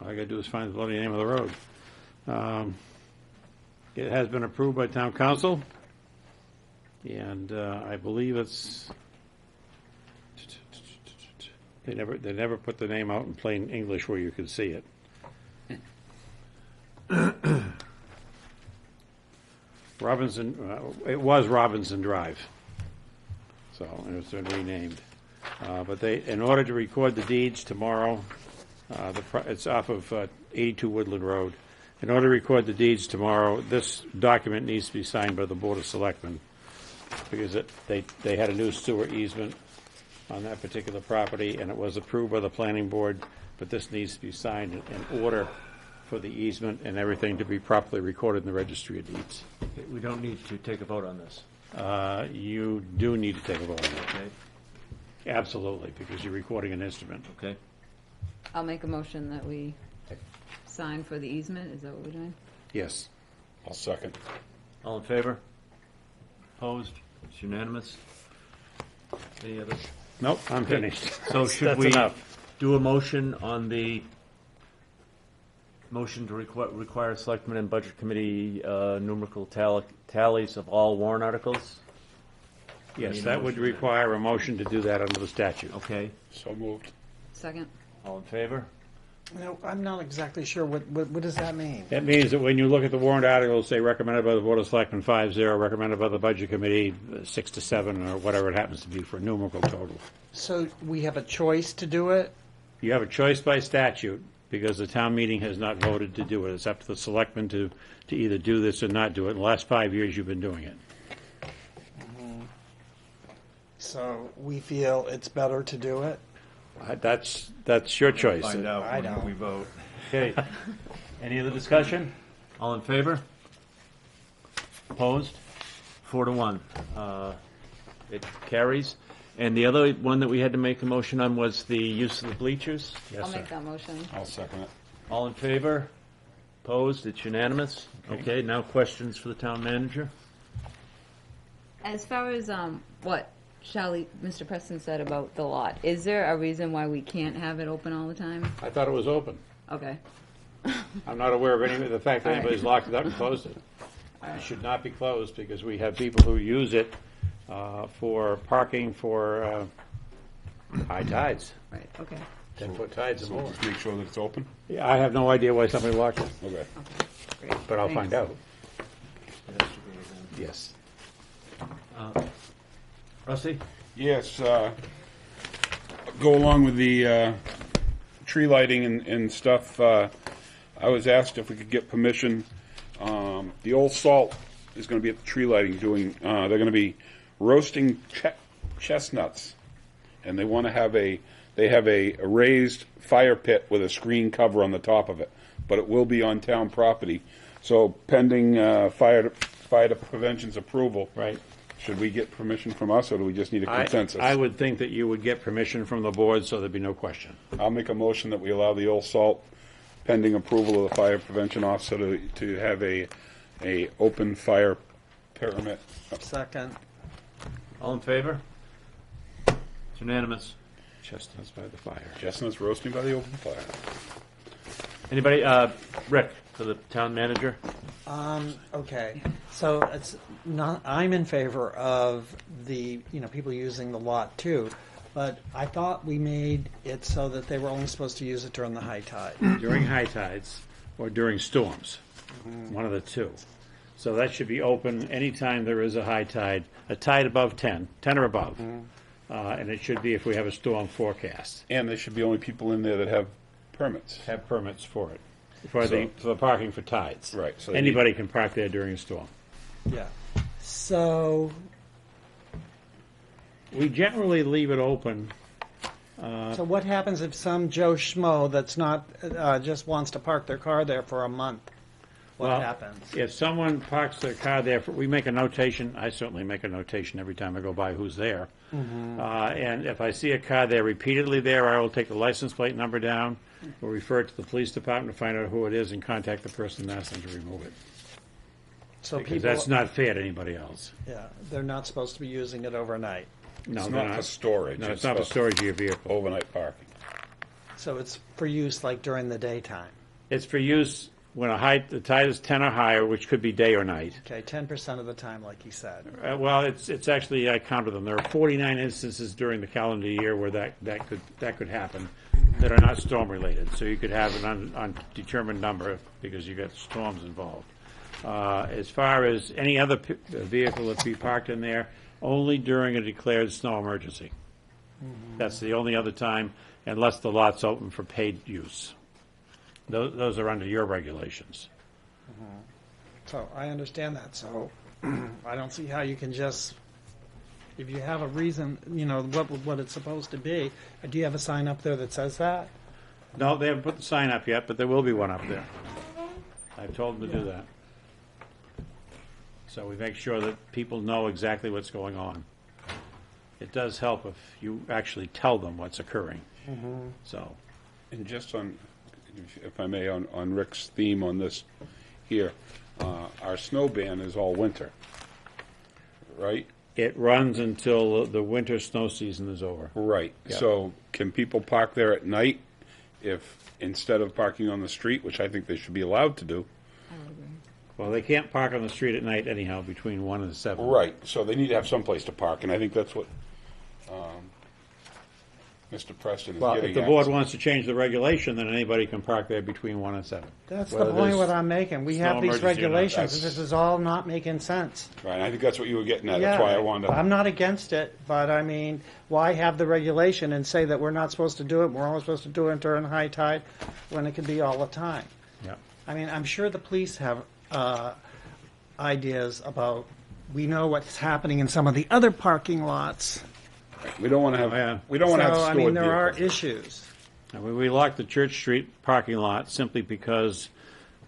Speaker 9: All I got to do is find the bloody name of the road. Um, It has been approved by town council, and uh, I believe it's, they never, they never put the name out in plain English where you could see it. Robinson, uh, it was Robinson Drive. So, it's been renamed. Uh, But they, in order to record the deeds tomorrow, uh, the, pro- it's off of uh, 82 Woodland Road. In order to record the deeds tomorrow, this document needs to be signed by the Board of Selectmen because it, they, they had a new sewer easement on that particular property and it was approved by the planning board, but this needs to be signed in order for the easement and everything to be properly recorded in the registry of deeds.
Speaker 1: We don't need to take a vote on this,
Speaker 9: Uh, You do need to take a vote on it.
Speaker 1: okay?
Speaker 9: Absolutely, because you're recording an instrument.
Speaker 1: Okay.
Speaker 4: I'll make a motion that we sign for the easement. Is that what we're doing?
Speaker 9: Yes.
Speaker 2: I'll second.
Speaker 1: All in favor? Opposed? It's unanimous. Any other?
Speaker 9: Nope, I'm finished.
Speaker 1: So should
Speaker 9: That's
Speaker 1: we
Speaker 9: enough.
Speaker 1: do a motion on the motion to require, require selectmen and budget committee uh, numerical tally- tallies of all warrant articles?
Speaker 9: Yes, that would
Speaker 1: motion.
Speaker 9: require a motion to do that under the statute.
Speaker 1: Okay,
Speaker 2: So moved.
Speaker 4: Second?
Speaker 1: all in favor?
Speaker 5: No, I'm not exactly sure what, what, what does that mean?
Speaker 9: That means that when you look at the warrant articles, say recommended by the Board of Selectmen five zero, recommended by the Budget Committee uh, six to seven, or whatever it happens to be for numerical total.
Speaker 5: So we have a choice to do it?
Speaker 9: You have a choice by statute, because the town meeting has not voted to do it. It's up to the selectmen to, to either do this or not do it. In the last five years, you've been doing it.
Speaker 5: So we feel it's better to do it?
Speaker 9: Uh, That's, that's your choice.
Speaker 6: Find out
Speaker 5: I
Speaker 6: when
Speaker 5: don't.
Speaker 6: we vote.
Speaker 1: Okay. Any other discussion? All in favor? Opposed? Four to one. Uh, It carries. And the other one that we had to make a motion on was the use of the bleachers.
Speaker 9: Yes,
Speaker 4: I'll
Speaker 9: sir.
Speaker 4: make that motion.
Speaker 2: I'll second it.
Speaker 1: All in favor? Opposed? It's unanimous. Okay, now questions for the town manager?
Speaker 4: As far as um, what Charlie, Mr. Preston said about the lot, is there a reason why we can't have it open all the time?
Speaker 9: I thought it was open.
Speaker 4: Okay.
Speaker 9: I'm not aware of any, the fact that
Speaker 4: All right.
Speaker 9: anybody's locked it up and closed it. It should not be closed because we have people who use it for parking for uh, high tides,
Speaker 4: Right, okay.
Speaker 9: ten-foot tides or
Speaker 2: So
Speaker 9: more.
Speaker 2: just make sure that it's open?
Speaker 9: Yeah, I have no idea why somebody locked it,
Speaker 2: Okay.
Speaker 4: Great.
Speaker 9: but I'll
Speaker 4: Thanks.
Speaker 9: find out. Yes.
Speaker 1: Rusty?
Speaker 2: Yes, uh, go along with the uh, tree lighting and, and stuff. Uh, I was asked if we could get permission. Um, the old salt is going to be at the tree lighting doing. Uh, they're going to be roasting ch- chestnuts, and they want to have a. They have a, a raised fire pit with a screen cover on the top of it, but it will be on town property. So pending uh, fire fire prevention's approval,
Speaker 9: Right.
Speaker 2: should we get permission from us, or do we just need a
Speaker 9: I,
Speaker 2: consensus?
Speaker 9: I would think that you would get permission from the board, so there'd be no question.
Speaker 2: I'll make a motion that we allow the old salt pending approval of the fire prevention officer to, to have a, a open fire permit.
Speaker 5: Second.
Speaker 1: All in favor? It's unanimous.
Speaker 9: Chestnuts by the fire.
Speaker 2: Chestnuts roasting by the open fire.
Speaker 1: Anybody, uh, Rick, for the town manager?
Speaker 5: Um, okay, so it's not, I'm in favor of the, you know, people using the lot too, but I thought we made it so that they were only supposed to use it during the high tide.
Speaker 9: During high tides or during storms, one of the two. So that should be open anytime there is a high tide, a tide above 10, 10 or above. uh, and it should be if we have a storm forecast.
Speaker 2: And there should be only people in there that have permits.
Speaker 9: Have permits for it, for the,
Speaker 2: So-
Speaker 9: for the parking for tides.
Speaker 2: Right, so they
Speaker 9: Anybody can park there during a storm.
Speaker 5: Yeah. So,
Speaker 9: We generally leave it open.
Speaker 5: so what happens if some Joe Schmo that's not, uh, just wants to park their car there for a month? What
Speaker 9: Well,
Speaker 5: happens?
Speaker 9: If someone parks their car there, we make a notation, I certainly make a notation every time I go by who's there.
Speaker 5: Mm-hmm.
Speaker 9: Uh, And if I see a car there repeatedly there, I will take the license plate number down, or refer it to the police department to find out who it is and contact the person and ask them to remove it.
Speaker 5: So
Speaker 9: Because
Speaker 5: people,
Speaker 9: that's not fair to anybody else.
Speaker 5: yeah, they're not supposed to be using it overnight.
Speaker 9: No,
Speaker 2: It's
Speaker 9: they're
Speaker 2: not for storage.
Speaker 9: No, it's not for storage of your vehicle.
Speaker 2: Overnight parking.
Speaker 5: So it's for use like during the daytime.
Speaker 9: It's for use when a height, the tide is 10 or higher, which could be day or night.
Speaker 5: Okay, ten percent of the time, like you said.
Speaker 9: Uh, Well, it's, it's actually, I counted them. There are 49 instances during the calendar year where that, that could, that could happen that are not storm-related. So you could have an un- undetermined number because you've got storms involved. Uh, As far as any other p- uh, vehicle that be parked in there, only during a declared snow emergency. That's the only other time, unless the lot's open for paid use. Those, those are under your regulations. Mm-hmm.
Speaker 5: So I understand that, so I don't see how you can just, if you have a reason, you know, what, what it's supposed to be, do you have a sign up there that says that?
Speaker 9: No, they haven't put the sign up yet, but there will be one up there. I've told them to do that. So we make sure that people know exactly what's going on. It does help if you actually tell them what's occurring. Mm-hmm. So,
Speaker 2: And just on, if- if I may, on, on Rick's theme on this here, uh, our snow ban is all winter, right?
Speaker 9: it runs until the winter snow season is over.
Speaker 2: Right.
Speaker 9: Yeah.
Speaker 2: So can people park there at night if, instead of parking on the street, which I think they should be allowed to do?
Speaker 9: Well, they can't park on the street at night anyhow, between one and seven.
Speaker 2: Right, so they need to have someplace to park, and I think that's what, um, Mr. Preston is
Speaker 9: Well,
Speaker 2: getting
Speaker 9: if the
Speaker 2: at.
Speaker 9: board wants to change the regulation, then anybody can park there between one and seven.
Speaker 5: That's the
Speaker 9: Whether
Speaker 5: point
Speaker 9: there's
Speaker 5: what I'm making. We
Speaker 9: snow
Speaker 5: have these
Speaker 9: emergency or not,
Speaker 5: regulations,
Speaker 2: that's-
Speaker 5: this is all not making sense.
Speaker 2: Right, I think that's what you were getting at, that's why I wanted to.
Speaker 5: I'm not against it, but I mean, why have the regulation and say that we're not supposed to do it, we're only supposed to do it during high tide, when it can be all the time?
Speaker 9: Yeah.
Speaker 5: I mean, I'm sure the police have uh, ideas about, we know what's happening in some of the other parking lots.
Speaker 2: We don't want to
Speaker 9: Oh, yeah.
Speaker 2: have, we don't want to have
Speaker 5: So, I
Speaker 2: stored
Speaker 5: mean, there are
Speaker 2: vehicles.
Speaker 5: issues.
Speaker 9: And we- we locked the Church Street parking lot simply because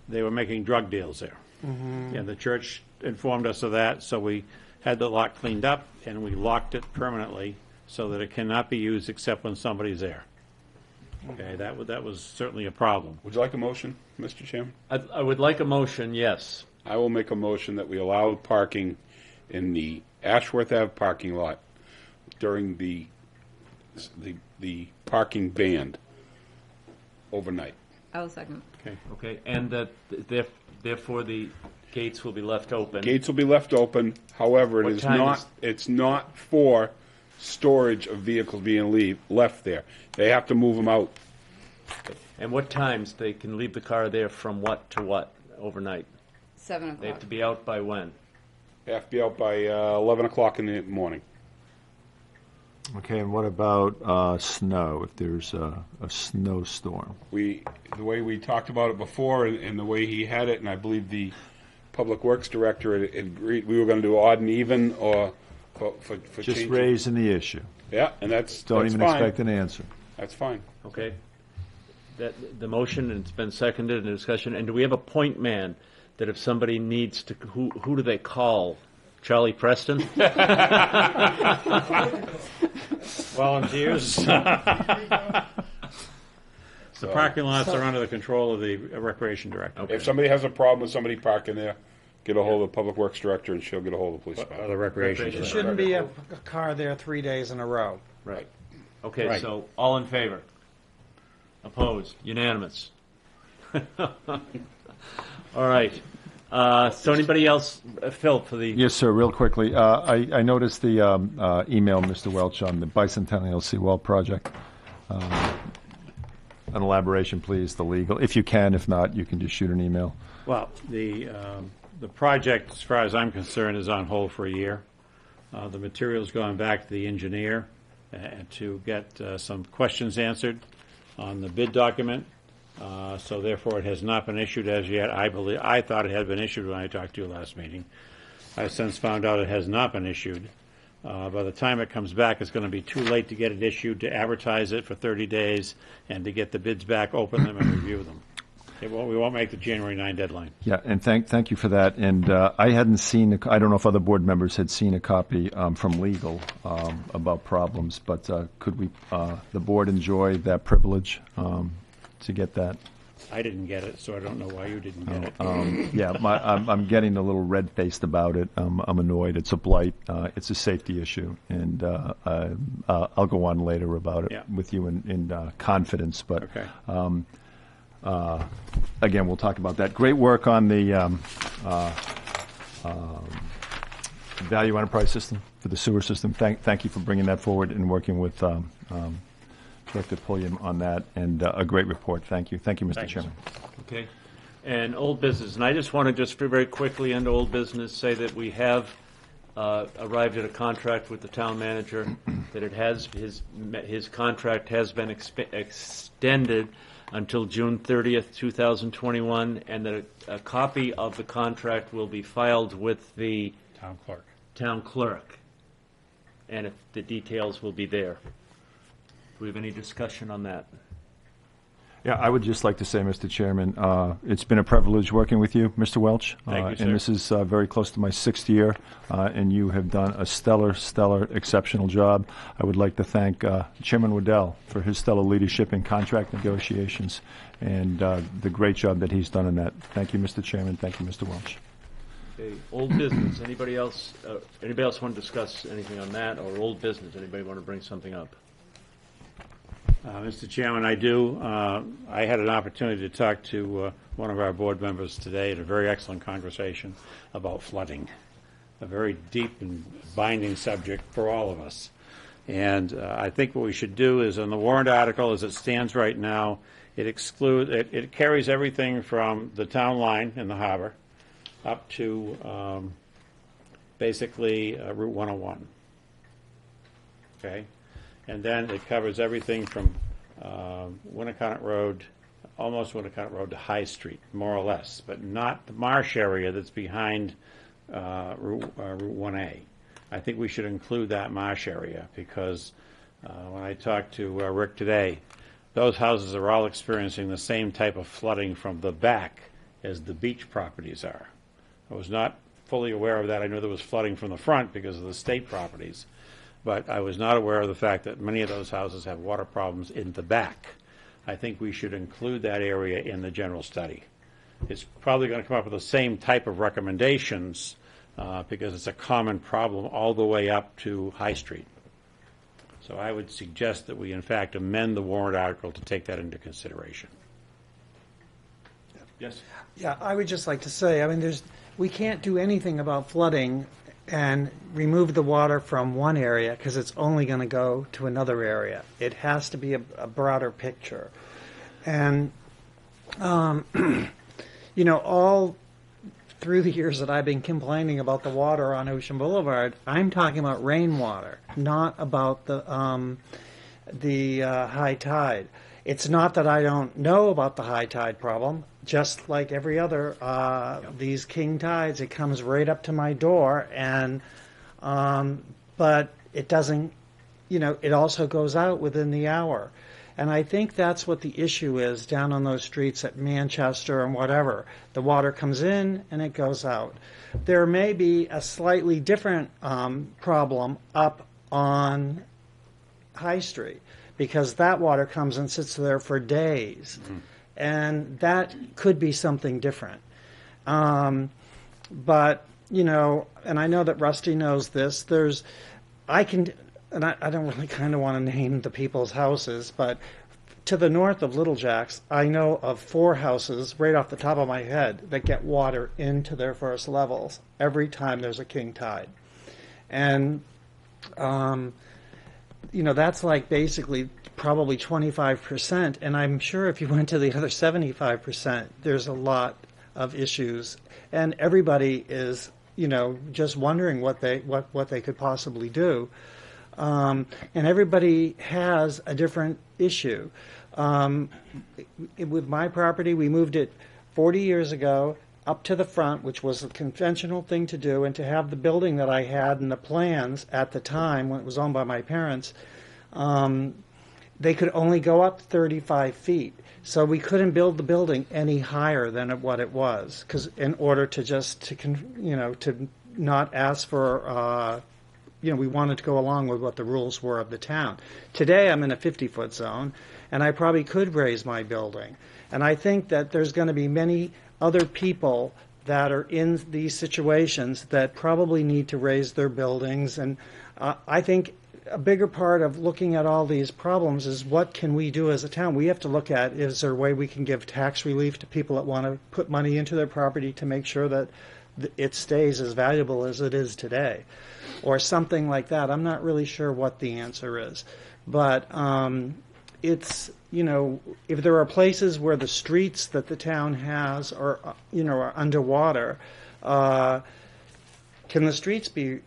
Speaker 9: they were making drug deals there. Mm-hmm. And the church informed us of that, so we had the lot cleaned up and we locked it permanently so that it cannot be used except when somebody's there. Mm-hmm. Okay, that was, that was certainly a problem.
Speaker 2: Would you like a motion, Mr. Chairman?
Speaker 1: I, I would like a motion, yes.
Speaker 2: I will make a motion that we allow parking in the Ashworth Ave parking lot during the, the, the parking ban overnight.
Speaker 4: I will second.
Speaker 9: Okay.
Speaker 1: Okay, and that there- therefore the gates will be left open.
Speaker 2: Gates will be left open, however, it
Speaker 1: What
Speaker 2: is
Speaker 1: time
Speaker 2: not,
Speaker 1: is-
Speaker 2: it's not for storage of vehicles being leave, left there. They have to move them out.
Speaker 1: And what times they can leave the car there from what to what overnight?
Speaker 4: Seven o'clock.
Speaker 1: They have
Speaker 4: o'clock.
Speaker 1: to be out by when?
Speaker 2: They have to be out by uh, 11 o'clock in the morning.
Speaker 6: Okay, and what about uh, snow, if there's a a snowstorm?
Speaker 2: We, the way we talked about it before and, and the way he had it, and I believe the Public Works Director had had agreed, we were going to do odd and even or for, for, for
Speaker 6: Just
Speaker 2: changing-
Speaker 6: raising the issue.
Speaker 2: Yeah, and that's,
Speaker 6: Don't
Speaker 2: that's
Speaker 6: even
Speaker 2: fine.
Speaker 6: expect an answer.
Speaker 2: That's fine.
Speaker 1: Okay. That, the motion, and it's been seconded in discussion, and do we have a point man that if somebody needs to, who, who do they call? Charlie Preston?
Speaker 9: Volunteers? The parking lots are under the control of the recreation director,
Speaker 2: If somebody has a problem with somebody parking there, get a hold of the Public Works Director and she'll get a hold of the police
Speaker 9: or the
Speaker 2: department.
Speaker 9: recreation
Speaker 1: Recreation.
Speaker 5: There
Speaker 9: director.
Speaker 5: shouldn't be a, a car there three days in a row.
Speaker 1: Right. Okay,
Speaker 9: Right.
Speaker 1: so all in favor? Opposed? Unanimous? All right. Uh, so anybody else, uh, Phil, for the,
Speaker 6: Yes, sir, real quickly. Uh, I I noticed the um, uh, email, Mr. Welch, on the Bicentennial Seawall project. Um, An elaboration, please, the legal, if you can, if not, you can just shoot an email.
Speaker 9: Well, the, um, the project, as far as I'm concerned, is on hold for a year. Uh, The material's gone back to the engineer. to get uh, some questions answered on the bid document. Uh, So therefore, it has not been issued as yet. I believe, I thought it had been issued when I talked to you last meeting. I've since found out it has not been issued. Uh, By the time it comes back, it's going to be too late to get it issued, to advertise it for 30 days, and to get the bids back, open them, and review them. It won't, we won't make the January 9 deadline.
Speaker 6: Yeah, and thank, thank you for that. And uh, I hadn't seen, a- I don't know if other board members had seen a copy um, from legal um, about problems, but uh, could we, uh, the board enjoy that privilege um, to get that?
Speaker 9: I didn't get it, so I don't know why you didn't get it.
Speaker 6: Um, Yeah, my, I'm, I'm getting a little red-faced about it. Um, I'm annoyed. It's a blight. Uh, It's a safety issue, and uh, I- uh, I'll go on later about it
Speaker 9: Yeah.
Speaker 6: with you in, in uh, confidence, but
Speaker 9: Okay.
Speaker 6: uh, again, we'll talk about that. Great work on the um, uh, um, value enterprise system for the sewer system. Thank, thank you for bringing that forward and working with um, um, Director Pulliam on that, and uh, a great report. Thank you. Thank you, Mr.
Speaker 9: Thanks.
Speaker 6: Chairman.
Speaker 1: Okay. And old business, and I just want to just very quickly into old business say that we have uh, arrived at a contract with the town manager, that it has, his, his contract has been expe- extended until June 30th, 2021, and that a a copy of the contract will be filed with the
Speaker 9: Town clerk.
Speaker 1: town clerk. And if the details will be there. Do we have any discussion on that?
Speaker 6: Yeah, I would just like to say, Mr. Chairman, uh, it's been a privilege working with you, Mr. Welch.
Speaker 1: Thank you,
Speaker 6: Uh,
Speaker 1: sir.
Speaker 6: And this is uh, very close to my sixth year, uh, and you have done a stellar, stellar, exceptional job. I would like to thank uh, Chairman Waddell for his stellar leadership in contract negotiations and uh, the great job that he's done in that. Thank you, Mr. Chairman. Thank you, Mr. Welch.
Speaker 1: Okay, old business, anybody else, uh, anybody else want to discuss anything on that, or old business, anybody want to bring something up?
Speaker 9: Uh, Mr. Chairman, I do. Uh, I had an opportunity to talk to uh, one of our board members today at a very excellent conversation about flooding, a very deep and binding subject for all of us. And uh, I think what we should do is, in the warrant article as it stands right now, it excludes, it, it carries everything from the town line in the harbor up to um, basically uh, Route 101. Okay? And then it covers everything from uh, Winnacunnet Road, almost Winnacunnet Road to High Street, more or less, but not the marsh area that's behind uh, Route uh, Route 1A. I think we should include that marsh area because uh, when I talked to uh, Rick today, those houses are all experiencing the same type of flooding from the back as the beach properties are. I was not fully aware of that. I knew there was flooding from the front because of the state properties. But I was not aware of the fact that many of those houses have water problems in the back. I think we should include that area in the general study. It's probably going to come up with the same type of recommendations uh, because it's a common problem all the way up to High Street. So I would suggest that we in fact amend the warrant article to take that into consideration.
Speaker 1: Yes.
Speaker 5: Yeah, I would just like to say, I mean, there's, we can't do anything about flooding and remove the water from one area because it's only going to go to another area. It has to be a, a broader picture. And, um, you know, all through the years that I've been complaining about the water on Ocean Boulevard, I'm talking about rainwater, not about the um, the uh, high tide. It's not that I don't know about the high tide problem. Just like every other uh, these king tides, it comes right up to my door, and um, but it doesn't. You know, it also goes out within the hour. And I think that's what the issue is down on those streets at Manchester and whatever. The water comes in and it goes out. There may be a slightly different um, problem up on High Street because that water comes and sits there for days. And that could be something different. Um, but, you know, and I know that Rusty knows this, there's, I can, and I, I don't really kind of want to name the people's houses, but to the north of Little Jacks, I know of four houses right off the top of my head that get water into their first levels every time there's a king tide. And, um, you know, that's like basically probably 25%. And I'm sure if you went to the other 75%, there's a lot of issues. And everybody is, you know, just wondering what they, what, what they could possibly do. Um, and everybody has a different issue. Um, with my property, we moved it 40 years ago up to the front, which was a conventional thing to do, and to have the building that I had and the plans at the time when it was owned by my parents, um, they could only go up 35 feet. So we couldn't build the building any higher than what it was, because in order to just to you know to not ask for uh, you know we wanted to go along with what the rules were of the town. Today I'm in a 50 foot zone, and I probably could raise my building. And I think that there's going to be many other people that are in these situations that probably need to raise their buildings. And uh, I think a bigger part of looking at all these problems is what can we do as a town? We have to look at is there a way we can give tax relief to people that want to put money into their property to make sure that it stays as valuable as it is today, or something like that. I'm not really sure what the answer is, but um, it's you know if there are places where the streets that the town has are you know are underwater. Uh, can the streets be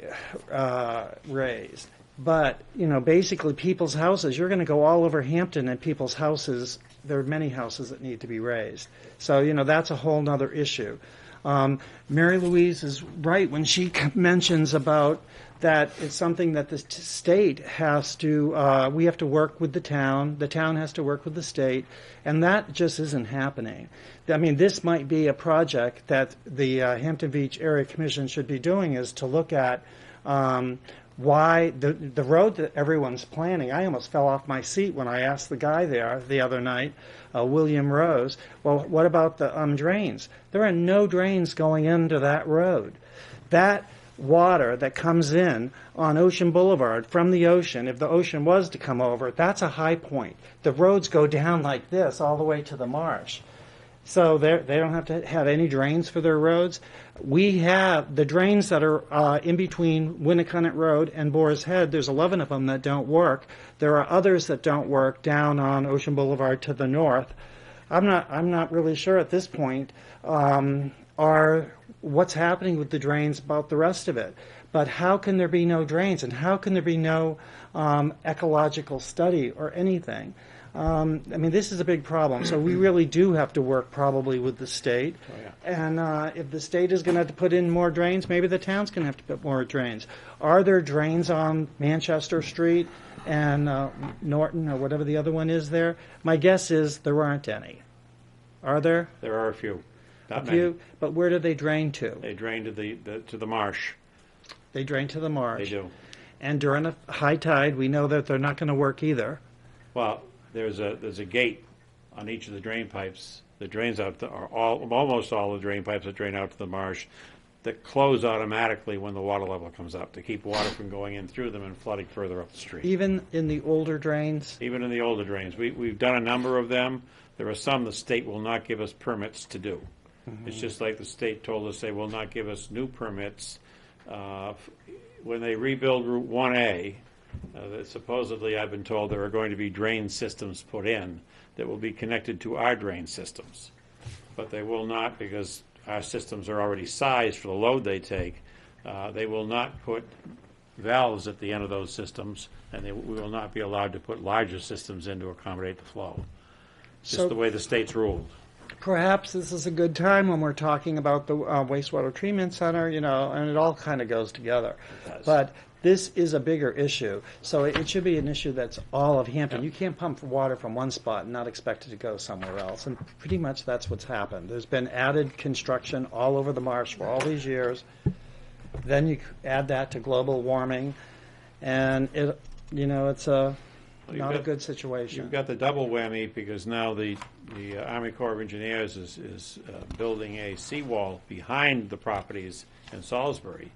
Speaker 5: uh, raised? But you know, basically, people's houses. You're going to go all over Hampton, and people's houses. There are many houses that need to be raised. So you know, that's a whole other issue. Um, Mary Louise is right when she mentions about that it's something that the state has to. Uh, we have to work with the town. The town has to work with the state, and that just isn't happening. I mean, this might be a project that the uh, Hampton Beach Area Commission should be doing is to look at um, why the the road that everyone's planning. I almost fell off my seat when I asked the guy there the other night, uh, William Rose. Well, what about the um, drains? There are no drains going into that road. That water that comes in on Ocean Boulevard from the ocean, if the ocean was to come over, that's a high point. The roads go down like this all the way to the marsh. So they don't have to have any drains for their roads. We have the drains that are uh, in between Winnacunnet Road and Boar's Head. There's 11 of them that don't work. There are others that don't work down on Ocean Boulevard to the north. I'm not I'm not really sure at this point um, are what's happening with the drains about the rest of it. But how can there be no drains and how can there be no um, ecological study or anything? Um, I mean, this is a big problem. So we really do have to work probably with the state. And uh, if the state is going to have to put in more drains, maybe the town's going to have to put more drains. Are there drains on Manchester Street and uh, Norton or whatever the other one is there? My guess is there aren't any. Are there?
Speaker 9: There are a few.
Speaker 5: A
Speaker 9: many.
Speaker 5: few? But where do they drain to?
Speaker 9: They drain to the, the to the marsh.
Speaker 5: They drain to the marsh.
Speaker 9: They do.
Speaker 5: And during a high tide, we know that they're not going to work either.
Speaker 9: Well, there's a there's a gate on each of the drain pipes that drains out the, or all almost all the drain pipes that drain out to the marsh that close automatically when the water level comes up to keep water from going in through them and flooding further up the street.
Speaker 5: Even in the older drains,
Speaker 9: Even in the older drains, we we've done a number of them. There are some the state will not give us permits to do. It's just like the state told us they will not give us new permits uh, f- when they rebuild Route 1A. Uh, that supposedly, I've been told there are going to be drain systems put in that will be connected to our drain systems, but they will not because our systems are already sized for the load they take. Uh, they will not put valves at the end of those systems, and they, we will not be allowed to put larger systems in to accommodate the flow. Just
Speaker 5: So-
Speaker 9: the way the state's ruled.
Speaker 5: Perhaps this is a good time when we're talking about the uh, wastewater treatment center, you know, and it all kind of goes together. But this is a bigger issue, so it, it should be an issue that's all of Hampton. You can't pump water from one spot and not expect it to go somewhere else, and pretty much that's what's happened. There's been added construction all over the marsh for all these years. Then you add that to global warming, and it, you know, it's a
Speaker 9: Well, you've
Speaker 5: not a
Speaker 9: got-
Speaker 5: good situation.
Speaker 9: You've got the double whammy because now the, the uh, Army Corps of Engineers is, is uh, building a seawall behind the properties in Salisbury,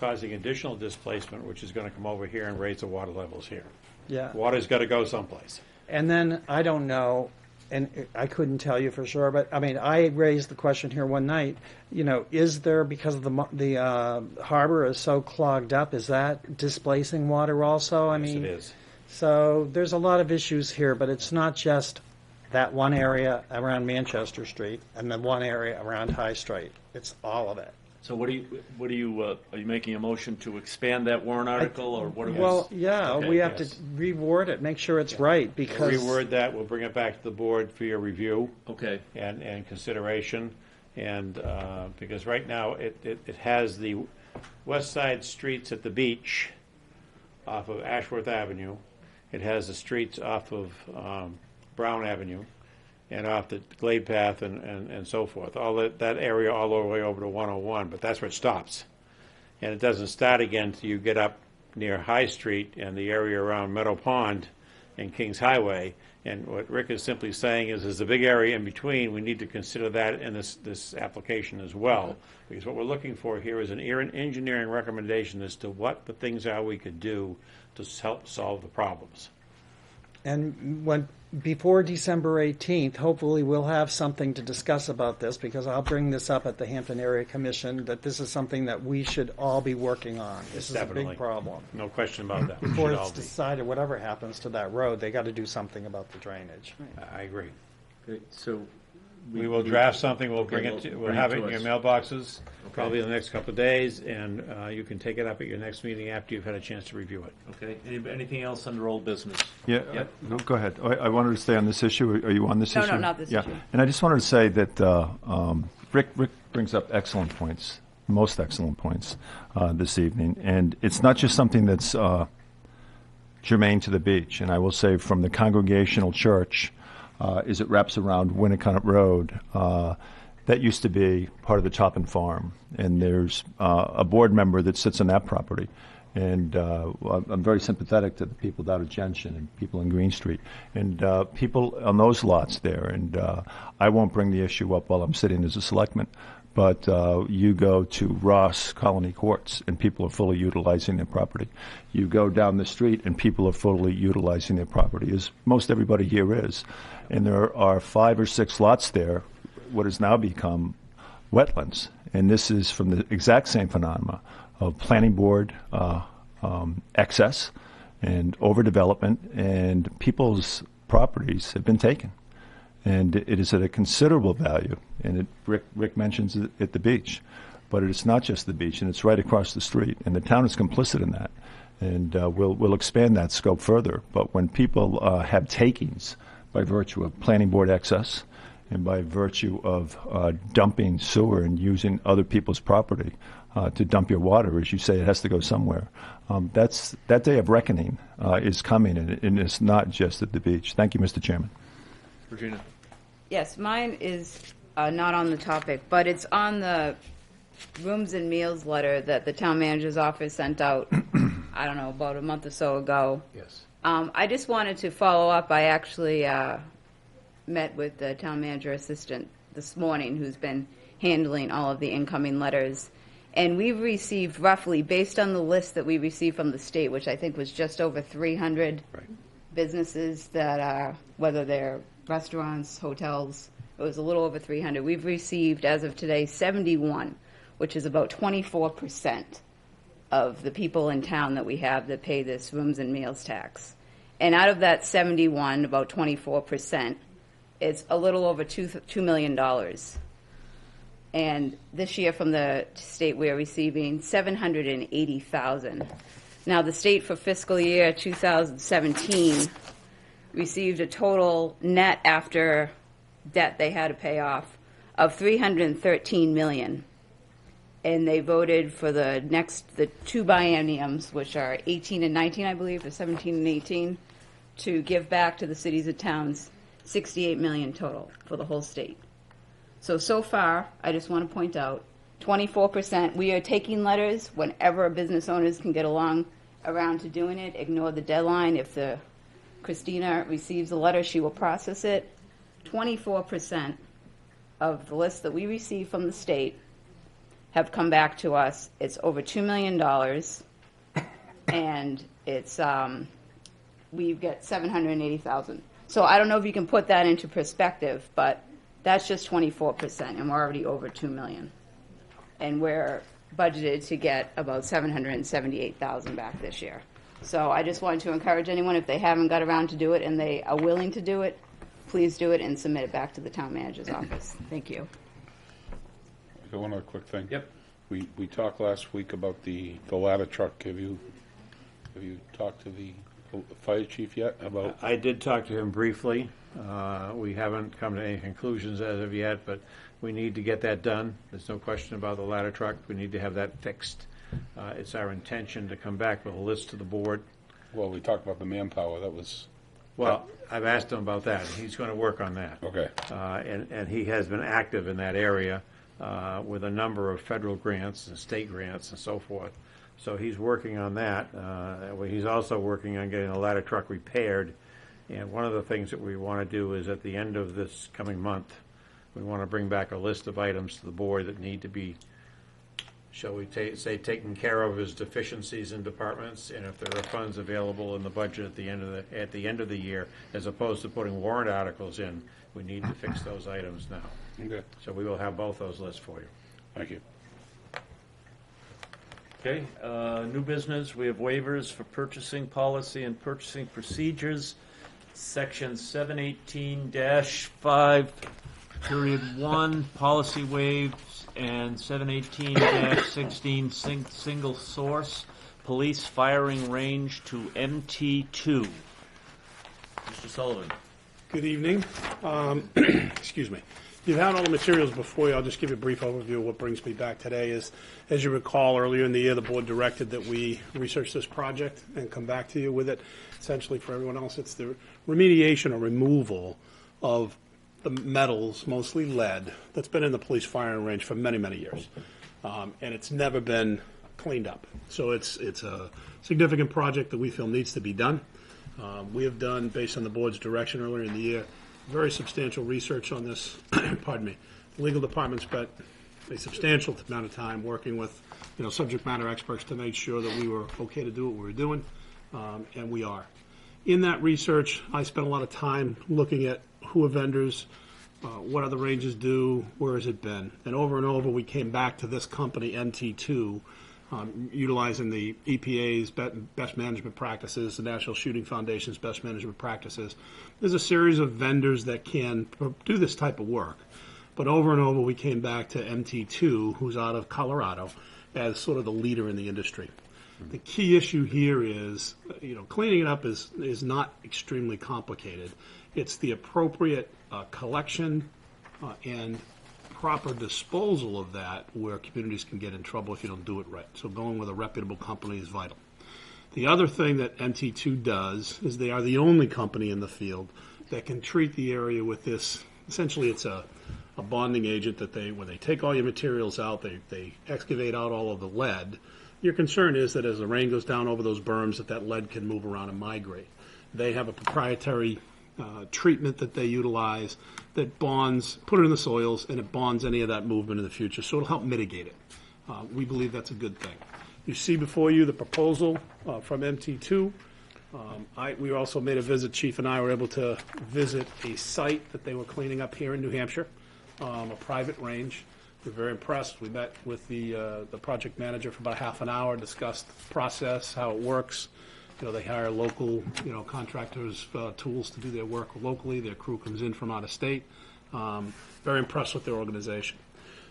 Speaker 9: causing additional displacement, which is going to come over here and raise the water levels here.
Speaker 5: yeah.
Speaker 9: Water's got to go someplace.
Speaker 5: And then I don't know, and I couldn't tell you for sure, but I mean, I raised the question here one night. You know, is there because of the mo- the uh, harbor is so clogged up? Is that displacing water also? I
Speaker 9: Yes,
Speaker 5: mean,
Speaker 9: it is.
Speaker 5: So there's a lot of issues here, but it's not just that one area around Manchester Street and the one area around High Street. It's all of it.
Speaker 1: So what do you, what do you, uh, are you making a motion to expand that warrant article, or what are we?
Speaker 5: Well, yeah,
Speaker 1: Okay,
Speaker 5: we have
Speaker 9: yes.
Speaker 5: to reword it, make sure it's right, because.
Speaker 9: Reword that, we'll bring it back to the board for your review.
Speaker 1: Okay,
Speaker 9: and, and consideration. And, uh, because right now, it, it, it has the west side streets at the beach off of Ashworth Avenue. It has the streets off of, um, Brown Avenue and off the Glade Path and, and, and so forth. All that, that area all the way over to one oh one, but that's where it stops. And it doesn't start again until you get up near High Street and the area around Meadow Pond and Kings Highway. And what Rick is simply saying is, there's a big area in between, we need to consider that in this, this application as well. Because what we're looking for here is an ear- engineering recommendation as to what the things are we could do to s- help solve the problems.
Speaker 5: And when, before December 18th, hopefully we'll have something to discuss about this, because I'll bring this up at the Hampton Area Commission, that this is something that we should all be working on. This is a
Speaker 9: Definitely.
Speaker 5: big problem.
Speaker 9: No question about that. We
Speaker 5: Before
Speaker 9: should
Speaker 5: it's
Speaker 9: be.
Speaker 5: decided, whatever happens to that road, they got to do something about the drainage.
Speaker 9: I I agree.
Speaker 1: Okay, so.
Speaker 9: We will draft something, we'll bring it, to- we'll have it in your mailboxes, probably in the next couple of days, and uh, you can take it up at your next meeting after you've had a chance to review it.
Speaker 1: Okay, Any- anything else under old business?
Speaker 6: Yeah,
Speaker 1: Yep.
Speaker 6: uh, go- go ahead. I I wanted to stay on this issue. Are you on this
Speaker 4: No,
Speaker 6: issue?
Speaker 4: no, no, not this
Speaker 6: Yeah. And I just wanted to say that uh, um, Rick Rick brings up excellent points, most excellent points uh, this evening. And it's not just something that's uh, germane to the beach. And I will say from the Congregational Church, uh, as it wraps around Winnacunnet Road, uh, that used to be part of the Toppin Farm. And there's uh, a board member that sits on that property. And uh, I'm very sympathetic to the people down at Genshin and people in Green Street and uh, people on those lots there. And I won't bring the issue up while I'm sitting as a selectman, but uh, you go to Ross Colony Courts and people are fully utilizing their property. You go down the street and people are fully utilizing their property, as most everybody here is. And there are five or six lots there, what has now become wetlands. And this is from the exact same phenomena of planning board uh, um, excess and overdevelopment, and people's properties have been taken. And it is at a considerable value. And it, Rick, Rick mentions it at the beach, but it's not just the beach, and it's right across the street. And the town is complicit in that. And uh, we'll, we'll expand that scope further. But when people uh, have takings by virtue of planning board excess, and by virtue of uh, dumping sewer and using other people's property uh, to dump your water, as you say, it has to go somewhere. Um, that's that day of reckoning uh, is coming, and, and it's not just at the beach. Thank you, Mr. Chairman.
Speaker 1: Regina?
Speaker 4: Yes, mine is uh, not on the topic, but it's on the rooms and meals letter that the town manager's office sent out, I don't know, about a month or so ago.
Speaker 9: Yes.
Speaker 4: Um, I just wanted to follow up. I actually uh, met with the town manager assistant this morning who's been handling all of the incoming letters. And we've received roughly, based on the list that we received from the state, which I think was just over 300
Speaker 9: Right.
Speaker 4: businesses that are, whether they're restaurants, hotels, it was a little over 300. We've received, as of today, 71, which is about 24% of the people in town that we have that pay this rooms and meals tax. And out of that 71, about 24%, it's a little over two, $2 million. And this year from the state, we're receiving 780,000. Now, the state for fiscal year 2017 received a total net after debt they had to pay off of 313 million. And they voted for the next, the two bienniums, which are 18 and 19, I believe, or 17 and 18, to give back to the cities and towns 68 million total for the whole state. So, so far, I just want to point out, 24%, we are taking letters whenever business owners can get along around to doing it. Ignore the deadline. If the Christina receives a letter, she will process it. 24% of the list that we receive from the state have come back to us. It's over $2 million, and it's, um, we get 780,000. So I don't know if you can put that into perspective, but that's just 24%, and we're already over 2 million. And we're budgeted to get about 778,000 back this year. So I just wanted to encourage anyone, if they haven't got around to do it and they are willing to do it, please do it and submit it back to the town manager's office. Thank you.
Speaker 2: One other quick thing.
Speaker 1: Yep.
Speaker 2: We, we talked last week about the, the ladder truck. Have you, have you talked to the fire chief yet about?
Speaker 9: I did talk to him briefly. Uh, We haven't come to any conclusions as of yet, but we need to get that done. There's no question about the ladder truck. We need to have that fixed. Uh, It's our intention to come back with a list to the board.
Speaker 2: Well, we talked about the manpower. That was,
Speaker 9: Well, I've asked him about that. He's going to work on that.
Speaker 2: okay.
Speaker 9: Uh, And, and he has been active in that area uh, with a number of federal grants and state grants and so forth. So he's working on that. Uh, He's also working on getting the ladder truck repaired. And one of the things that we want to do is at the end of this coming month, we want to bring back a list of items to the board that need to be, shall we ta- say, taken care of as deficiencies in departments, and if there are funds available in the budget at the end of the, at the end of the year, as opposed to putting warrant articles in, we need to fix those items now.
Speaker 2: Okay,
Speaker 9: So we will have both those lists for you.
Speaker 2: thank you.
Speaker 1: Okay, uh, new business, we have waivers for purchasing policy and purchasing procedures. Section seven eighteen five, period one, policy waves, and seven eighteen sixteen, single source, police firing range to MT two. Mr. Sullivan.
Speaker 10: Good evening. Um, Excuse me. You've had all the materials before you. I'll just give you a brief overview of what brings me back today is, as you recall, earlier in the year, the board directed that we research this project and come back to you with it. Essentially, for everyone else, it's the remediation or removal of the metals, mostly lead, that's been in the police firing range for many, many years. Um, And it's never been cleaned up. So it's, it's a significant project that we feel needs to be done. Um, We have done, based on the board's direction earlier in the year, very substantial research on this, pardon me. The legal department spent a substantial amount of time working with, you know, subject matter experts to make sure that we were okay to do what we were doing, um, and we are. In that research, I spent a lot of time looking at who are vendors, uh, what other ranges do, where has it been? And over and over, we came back to this company, MT2, um, utilizing the EPA's best management practices, the National Shooting Foundation's best management practices. There's a series of vendors that can do this type of work. But over and over, we came back to MT2, who's out of Colorado, as sort of the leader in the industry. The key issue here is, you know, cleaning it up is, is not extremely complicated. It's the appropriate uh, collection uh, and proper disposal of that where communities can get in trouble if you don't do it right. So going with a reputable company is vital. The other thing that MT2 does is they are the only company in the field that can treat the area with this. Essentially, it's a, a bonding agent that they, when they take all your materials out, they, they excavate out all of the lead. Your concern is that as the rain goes down over those berms, that that lead can move around and migrate. They have a proprietary uh, treatment that they utilize that bonds, put it in the soils, and it bonds any of that movement in the future. So it'll help mitigate it. Uh, we believe that's a good thing. You see before you the proposal uh, from MT2. Um, I, we also made a visit, Chief and I were able to visit a site that they were cleaning up here in New Hampshire, um, a private range. We were very impressed. We met with the, uh, the project manager for about half an hour, discussed the process, how it works. You know, they hire local, you know, contractors, uh, tools to do their work locally. Their crew comes in from out of state. Um, very impressed with their organization.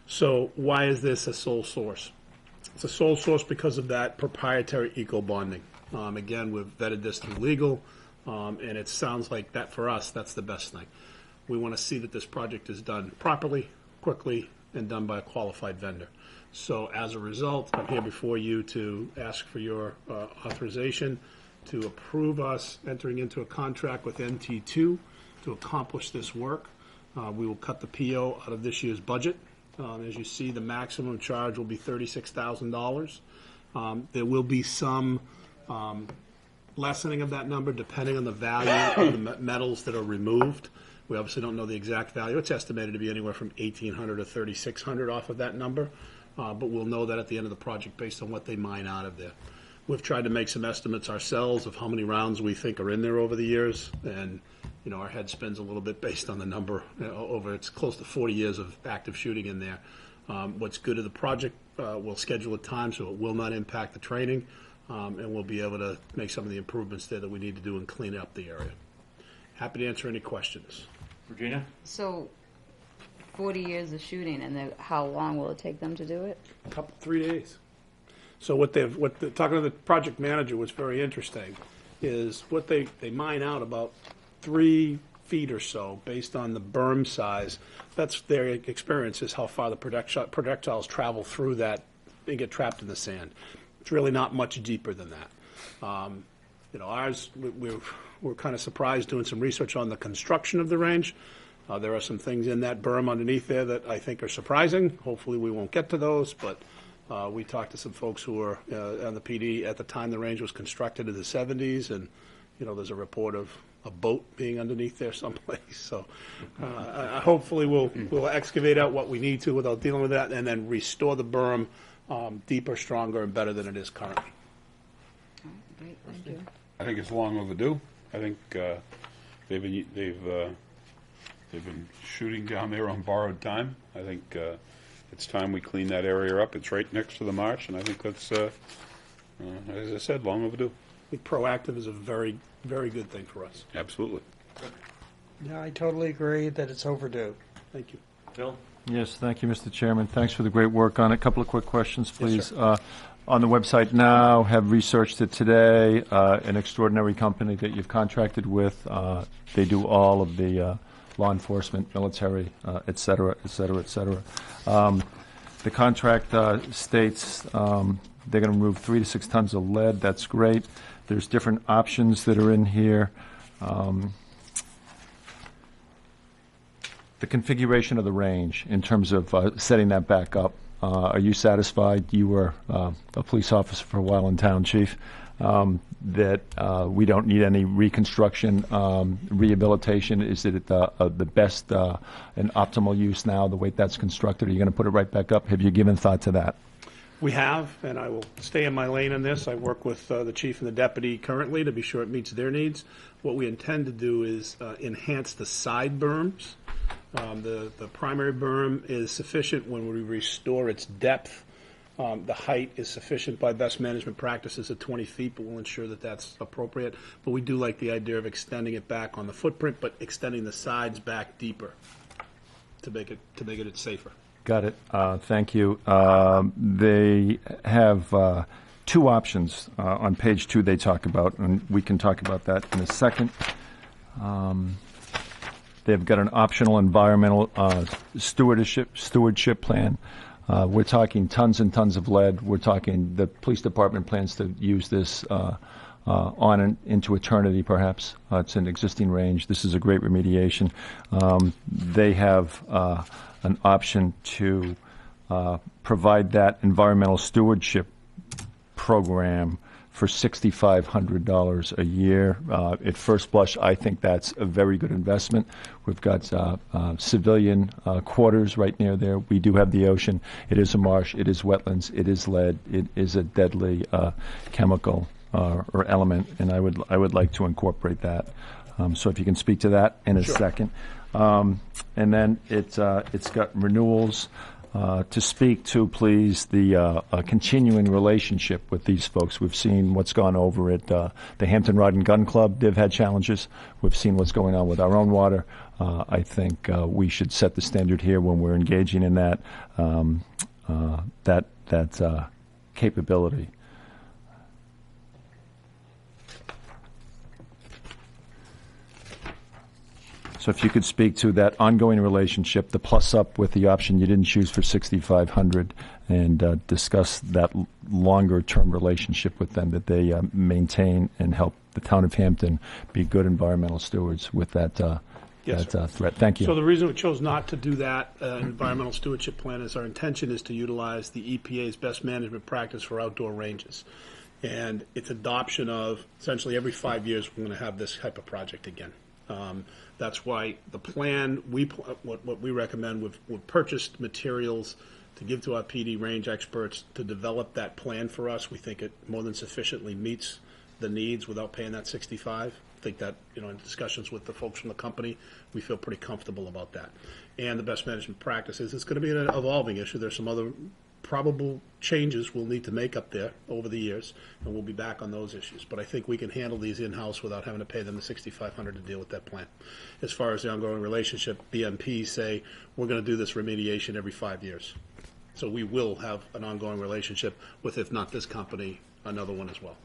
Speaker 10: So why is this a sole source? It's a sole source because of that proprietary eco bonding. Um, again, we've vetted this through legal, um, and it sounds like that for us, that's the best thing. We want to see that this project is done properly, quickly, and done by a qualified vendor. So as a result, I'm here before you to ask for your uh, authorization to approve us entering into a contract with MT2 to accomplish this work. Uh, We will cut the PO out of this year's budget. Um, As you see, the maximum charge will be $36,000. Um, There will be some um, lessening of that number depending on the value of the metals that are removed. We obviously don't know the exact value. It's estimated to be anywhere from 1,800 to 3,600 off of that number, uh, but we'll know that at the end of the project based on what they mine out of there. We've tried to make some estimates ourselves of how many rounds we think are in there over the years, and you know our head spins a little bit based on the number you know, over. It's close to 40 years of active shooting in there. Um, what's good of the project, uh, we'll schedule a time so it will not impact the training, um, and we'll be able to make some of the improvements there that we need to do and clean up the area. Happy to answer any questions.
Speaker 1: Regina?
Speaker 4: So, 40 years of shooting, and then how long will it take them to do it?
Speaker 10: A couple, three days. So what they've, what, the- talking to the project manager, was very interesting is what they, they mine out about three feet or so based on the berm size. That's their experience is how far the projectile- projectiles travel through that and get trapped in the sand. It's really not much deeper than that. Um, You know, ours, we- we're, we're kind of surprised doing some research on the construction of the range. Uh, There are some things in that berm underneath there that I think are surprising. Hopefully, we won't get to those, but uh, we talked to some folks who were uh, on the PD at the time the range was constructed in the 70s, and, you know, there's a report of a boat being underneath there someplace. So uh, I- I- hopefully, we'll, we'll excavate out what we need to without dealing with that, and then restore the berm um, deeper, stronger, and better than it is currently.
Speaker 4: Great, thank you.
Speaker 2: I think it's long overdue. I think uh, they've been they've uh, they've been shooting down there on borrowed time. I think uh, it's time we clean that area up. It's right next to the marsh, and I think that's uh, uh, as I said, long overdue.
Speaker 10: I think proactive is a very, very good thing for us.
Speaker 2: Absolutely.
Speaker 5: Yeah, I totally agree that it's overdue.
Speaker 10: Thank you.
Speaker 1: Bill?
Speaker 6: Yes, thank you, Mr. Chairman. Thanks for the great work on it. A couple of quick questions, please. Uh, On the website now, have researched it today, uh, an extraordinary company that you've contracted with. uh, They do all of the uh, law enforcement, military, uh, et cetera, et cetera, et cetera. Um, The contract uh, states um, they're going to remove three to six tons of lead. That's great. There's different options that are in here. Um, the configuration of the range in terms of uh, setting that back up. Uh, Are you satisfied, you were uh, a police officer for a while in town, chief, um, that uh, we don't need any reconstruction, um, rehabilitation? Is it uh, uh, the best uh, and optimal use now, the way that's constructed? Are you going to put it right back up? Have you given thought to that?
Speaker 10: We have, and I will stay in my lane on this. I work with uh, the chief and the deputy currently to be sure it meets their needs. What we intend to do is uh, enhance the side berms. Um, The, the primary berm is sufficient when we restore its depth. Um, The height is sufficient by best management practices at 20 feet, but we'll ensure that that's appropriate. But we do like the idea of extending it back on the footprint, but extending the sides back deeper to make it, to make it safer.
Speaker 6: Got it. Uh, Thank you. Um, They have uh, two options. Uh, On page two, they talk about, and we can talk about that in a second. Um, They've got an optional environmental uh, stewardship, stewardship plan. Uh, We're talking tons and tons of lead. We're talking, the police department plans to use this uh, uh, on and into eternity, perhaps. Uh, It's an existing range. This is a great remediation. Um, They have uh, an option to uh, provide that environmental stewardship program for $6,500 a year. Uh, At first blush, I think that's a very good investment. We've got uh, uh, civilian uh, quarters right near there. We do have the ocean. It is a marsh. It is wetlands. It is lead. It is a deadly uh, chemical uh, or element, and I would, I would like to incorporate that. Um, So if you can speak to that in a second. Um, And then it, uh, it's got renewals. Uh, To speak to, please, the uh, uh, continuing relationship with these folks. We've seen what's gone over at uh, the Hampton Rod and Gun Club. They've had challenges. We've seen what's going on with our own water. Uh, I think we should set the standard here when we're engaging in that, um, that, that capability. So if you could speak to that ongoing relationship, the plus up with the option you didn't choose for 6,500, and uh, discuss that longer term relationship with them that they uh, maintain and help the town of Hampton be good environmental stewards with that, uh,
Speaker 10: Yes,
Speaker 6: that uh, threat. Thank you.
Speaker 10: So the reason we chose not to do that uh, environmental stewardship plan is our intention is to utilize the EPA's best management practice for outdoor ranges. And its adoption of essentially every five years, we're going to have this type of project again. Um, That's why the plan, we, what, what we recommend, we've, we've purchased materials to give to our PD range experts to develop that plan for us. We think it more than sufficiently meets the needs without paying that 65. I think that, you know, in discussions with the folks from the company, we feel pretty comfortable about that. And the best management practices, it's going to be an evolving issue. There's some other probable changes we'll need to make up there over the years, and we'll be back on those issues. But I think we can handle these in-house without having to pay them the sixty-five hundred to deal with that plan. As far as the ongoing relationship, BMP say, we're gonna do this remediation every five years. So we will have an ongoing relationship with, if not this company, another one as well.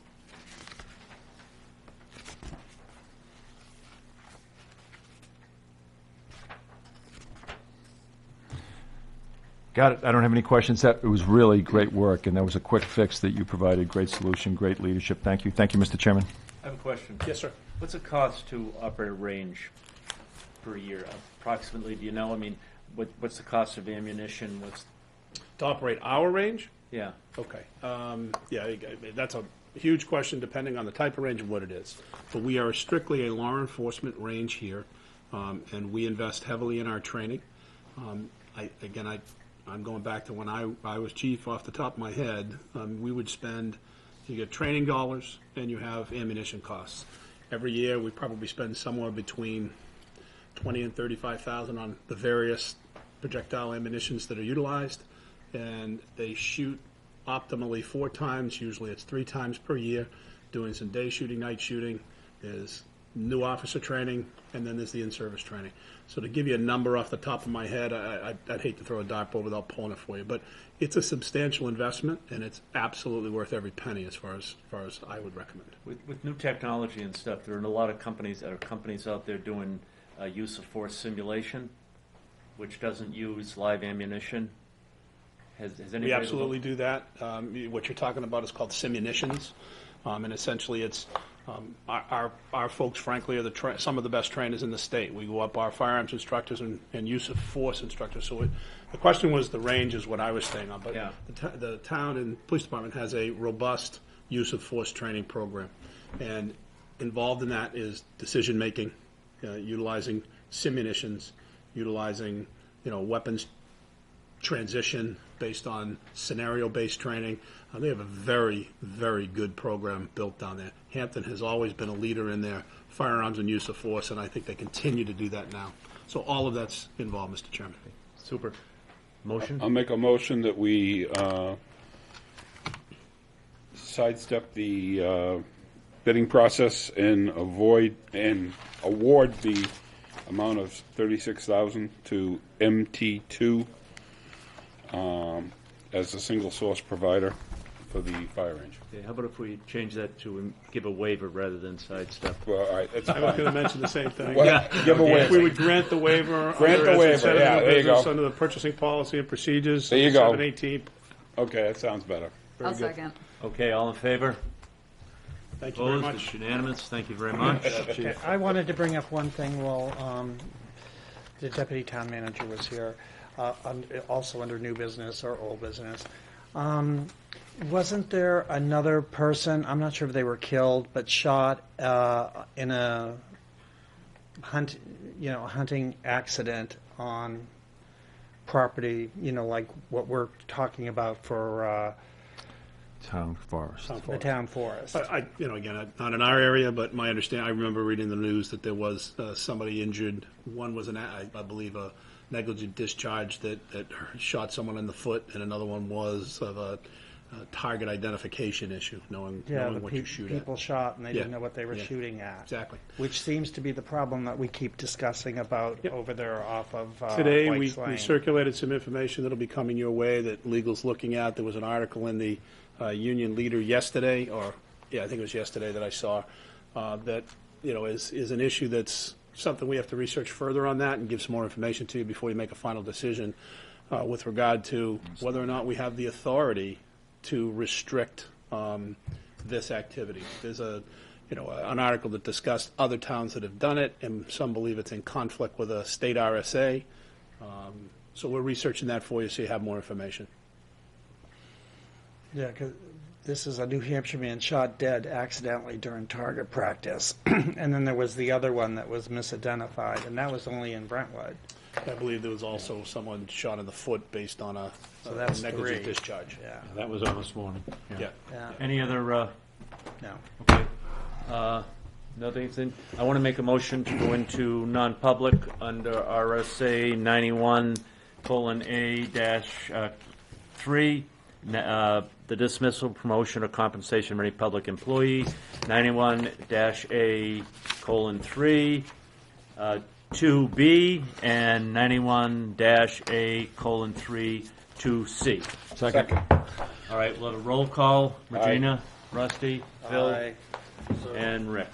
Speaker 6: Got it. I don't have any questions. That, it was really great work, and that was a quick fix that you provided. Great solution, great leadership. Thank you. Thank you, Mr. Chairman.
Speaker 1: I have a question.
Speaker 10: Yes, sir.
Speaker 1: What's the cost to operate a range per year approximately? Do you know? I mean, what, what's the cost of ammunition? What's,
Speaker 10: To operate our range?
Speaker 1: yeah.
Speaker 10: Okay, um, yeah, I- I- that's a huge question depending on the type of range and what it is. But we are strictly a law enforcement range here, um, and we invest heavily in our training. Um, I, again, I, I'm going back to when I, I was chief off the top of my head, um, we would spend, you get training dollars and you have ammunition costs. Every year, we probably spend somewhere between twenty and thirty-five thousand on the various projectile ammunitions that are utilized, and they shoot optimally four times. Usually, it's three times per year. Doing some day shooting, night shooting. There's new officer training, and then there's the in-service training. So to give you a number off the top of my head, I, I, I'd hate to throw a dartboard without pulling it for you, but it's a substantial investment, and it's absolutely worth every penny as far as, as far as I would recommend.
Speaker 1: With, with new technology and stuff, there are a lot of companies, there are companies out there doing uh, use of force simulation, which doesn't use live ammunition. Has, has anybody?
Speaker 10: We absolutely do that. Um, What you're talking about is called simunitions, um, and essentially it's, um, our, our- our folks frankly are the, tra- some of the best trainers in the state. We go up, our firearms instructors and, and use of force instructors. So it- the question was the range is what I was staying on, but
Speaker 1: Yeah.
Speaker 10: the t- the town and police department has a robust use of force training program. And involved in that is decision-making, uh, utilizing simunitions, utilizing, you know, weapons transition based on scenario-based training. Uh, they have a very, very good program built down there. Hampton has always been a leader in their firearms and use of force, and I think they continue to do that now. So all of that's involved, Mr. Chairman.
Speaker 1: Super. Motion?
Speaker 2: I'll make a motion that we uh, sidestep the uh, bidding process and avoid, and award the amount of thirty-six thousand to MT2 um, as a single source provider for the fire range.
Speaker 1: Okay, how about if we change that to um, give a waiver rather than sidestep?
Speaker 2: Well, all right, that's
Speaker 10: I was going to
Speaker 2: fine.
Speaker 10: mention the same thing.
Speaker 2: Well, Give a
Speaker 10: If we
Speaker 2: waiver.
Speaker 10: would grant the waiver.
Speaker 2: Grant
Speaker 10: under-
Speaker 2: the
Speaker 10: as it
Speaker 2: waiver,
Speaker 10: said in
Speaker 2: yeah,
Speaker 10: the
Speaker 2: there you
Speaker 10: business,
Speaker 2: go.
Speaker 10: Under the purchasing policy and procedures.
Speaker 2: There you go.
Speaker 10: Seven eighteen.
Speaker 2: Okay, that sounds better.
Speaker 4: I'll second.
Speaker 1: Okay, all in favor?
Speaker 10: Thank you very
Speaker 1: Opposed?
Speaker 10: much.
Speaker 1: It's unanimous. Thank you very much.
Speaker 5: Okay, I wanted to bring up one thing while um, the deputy town manager was here, uh, un- also under new business or old business. Um, Wasn't there another person, I'm not sure if they were killed, but shot uh, in a hunt, you know, hunting accident on property, you know, like what we're talking about for uh,
Speaker 6: Town Forest.
Speaker 5: the town forest?
Speaker 10: I, I- you know, again, not in our area, but my understanding, I remember reading the news that there was uh, somebody injured. One was an, I I believe, a negligent discharge that, that shot someone in the foot, and another one was of a, a target identification issue, knowing,
Speaker 5: Yeah,
Speaker 10: knowing what
Speaker 5: pe-
Speaker 10: you shoot
Speaker 5: people
Speaker 10: at.
Speaker 5: shot and they
Speaker 10: Yeah,
Speaker 5: didn't know what they were
Speaker 10: yeah.
Speaker 5: shooting at.
Speaker 10: Exactly.
Speaker 5: Which seems to be the problem that we keep discussing about over there off of uh,
Speaker 10: Today, we,
Speaker 5: White's
Speaker 10: we
Speaker 5: Lane.
Speaker 10: circulated some information that'll be coming your way that legal's looking at. There was an article in the uh, Union Leader yesterday, or, yeah, I think it was yesterday that I saw, uh, that, you know, is, is an issue that's something we have to research further on that and give some more information to you before you make a final decision uh, with regard to whether or not we have the authority to restrict um, this activity. There's a, you know, an article that discussed other towns that have done it, and some believe it's in conflict with a state RSA. Um, So we're researching that for you, so you have more information.
Speaker 5: Yeah, 'cause this is a New Hampshire man shot dead accidentally during target practice. and then there was the other one that was misidentified, and that was only in Brentwood.
Speaker 10: I believe there was also someone shot in the foot based on a
Speaker 5: So
Speaker 10: a
Speaker 5: that's
Speaker 10: negligent
Speaker 5: three.
Speaker 10: discharge.
Speaker 5: Yeah,
Speaker 9: That was on this morning.
Speaker 10: Yeah.
Speaker 5: yeah,
Speaker 1: Any other, uh,
Speaker 5: no.
Speaker 1: okay, uh, nothing, thing- I want to make a motion to go into non-public under RSA ninety-one colon A dash, uh, three, n- uh, the dismissal, promotion, or compensation of any public employee, 91-A colon 3, uh, 2B, and 91-A colon 3, 2C.
Speaker 2: Second.
Speaker 1: All right, we'll have a roll call. Regina, Rusty, Phil,
Speaker 5: Aye.
Speaker 1: and Rick.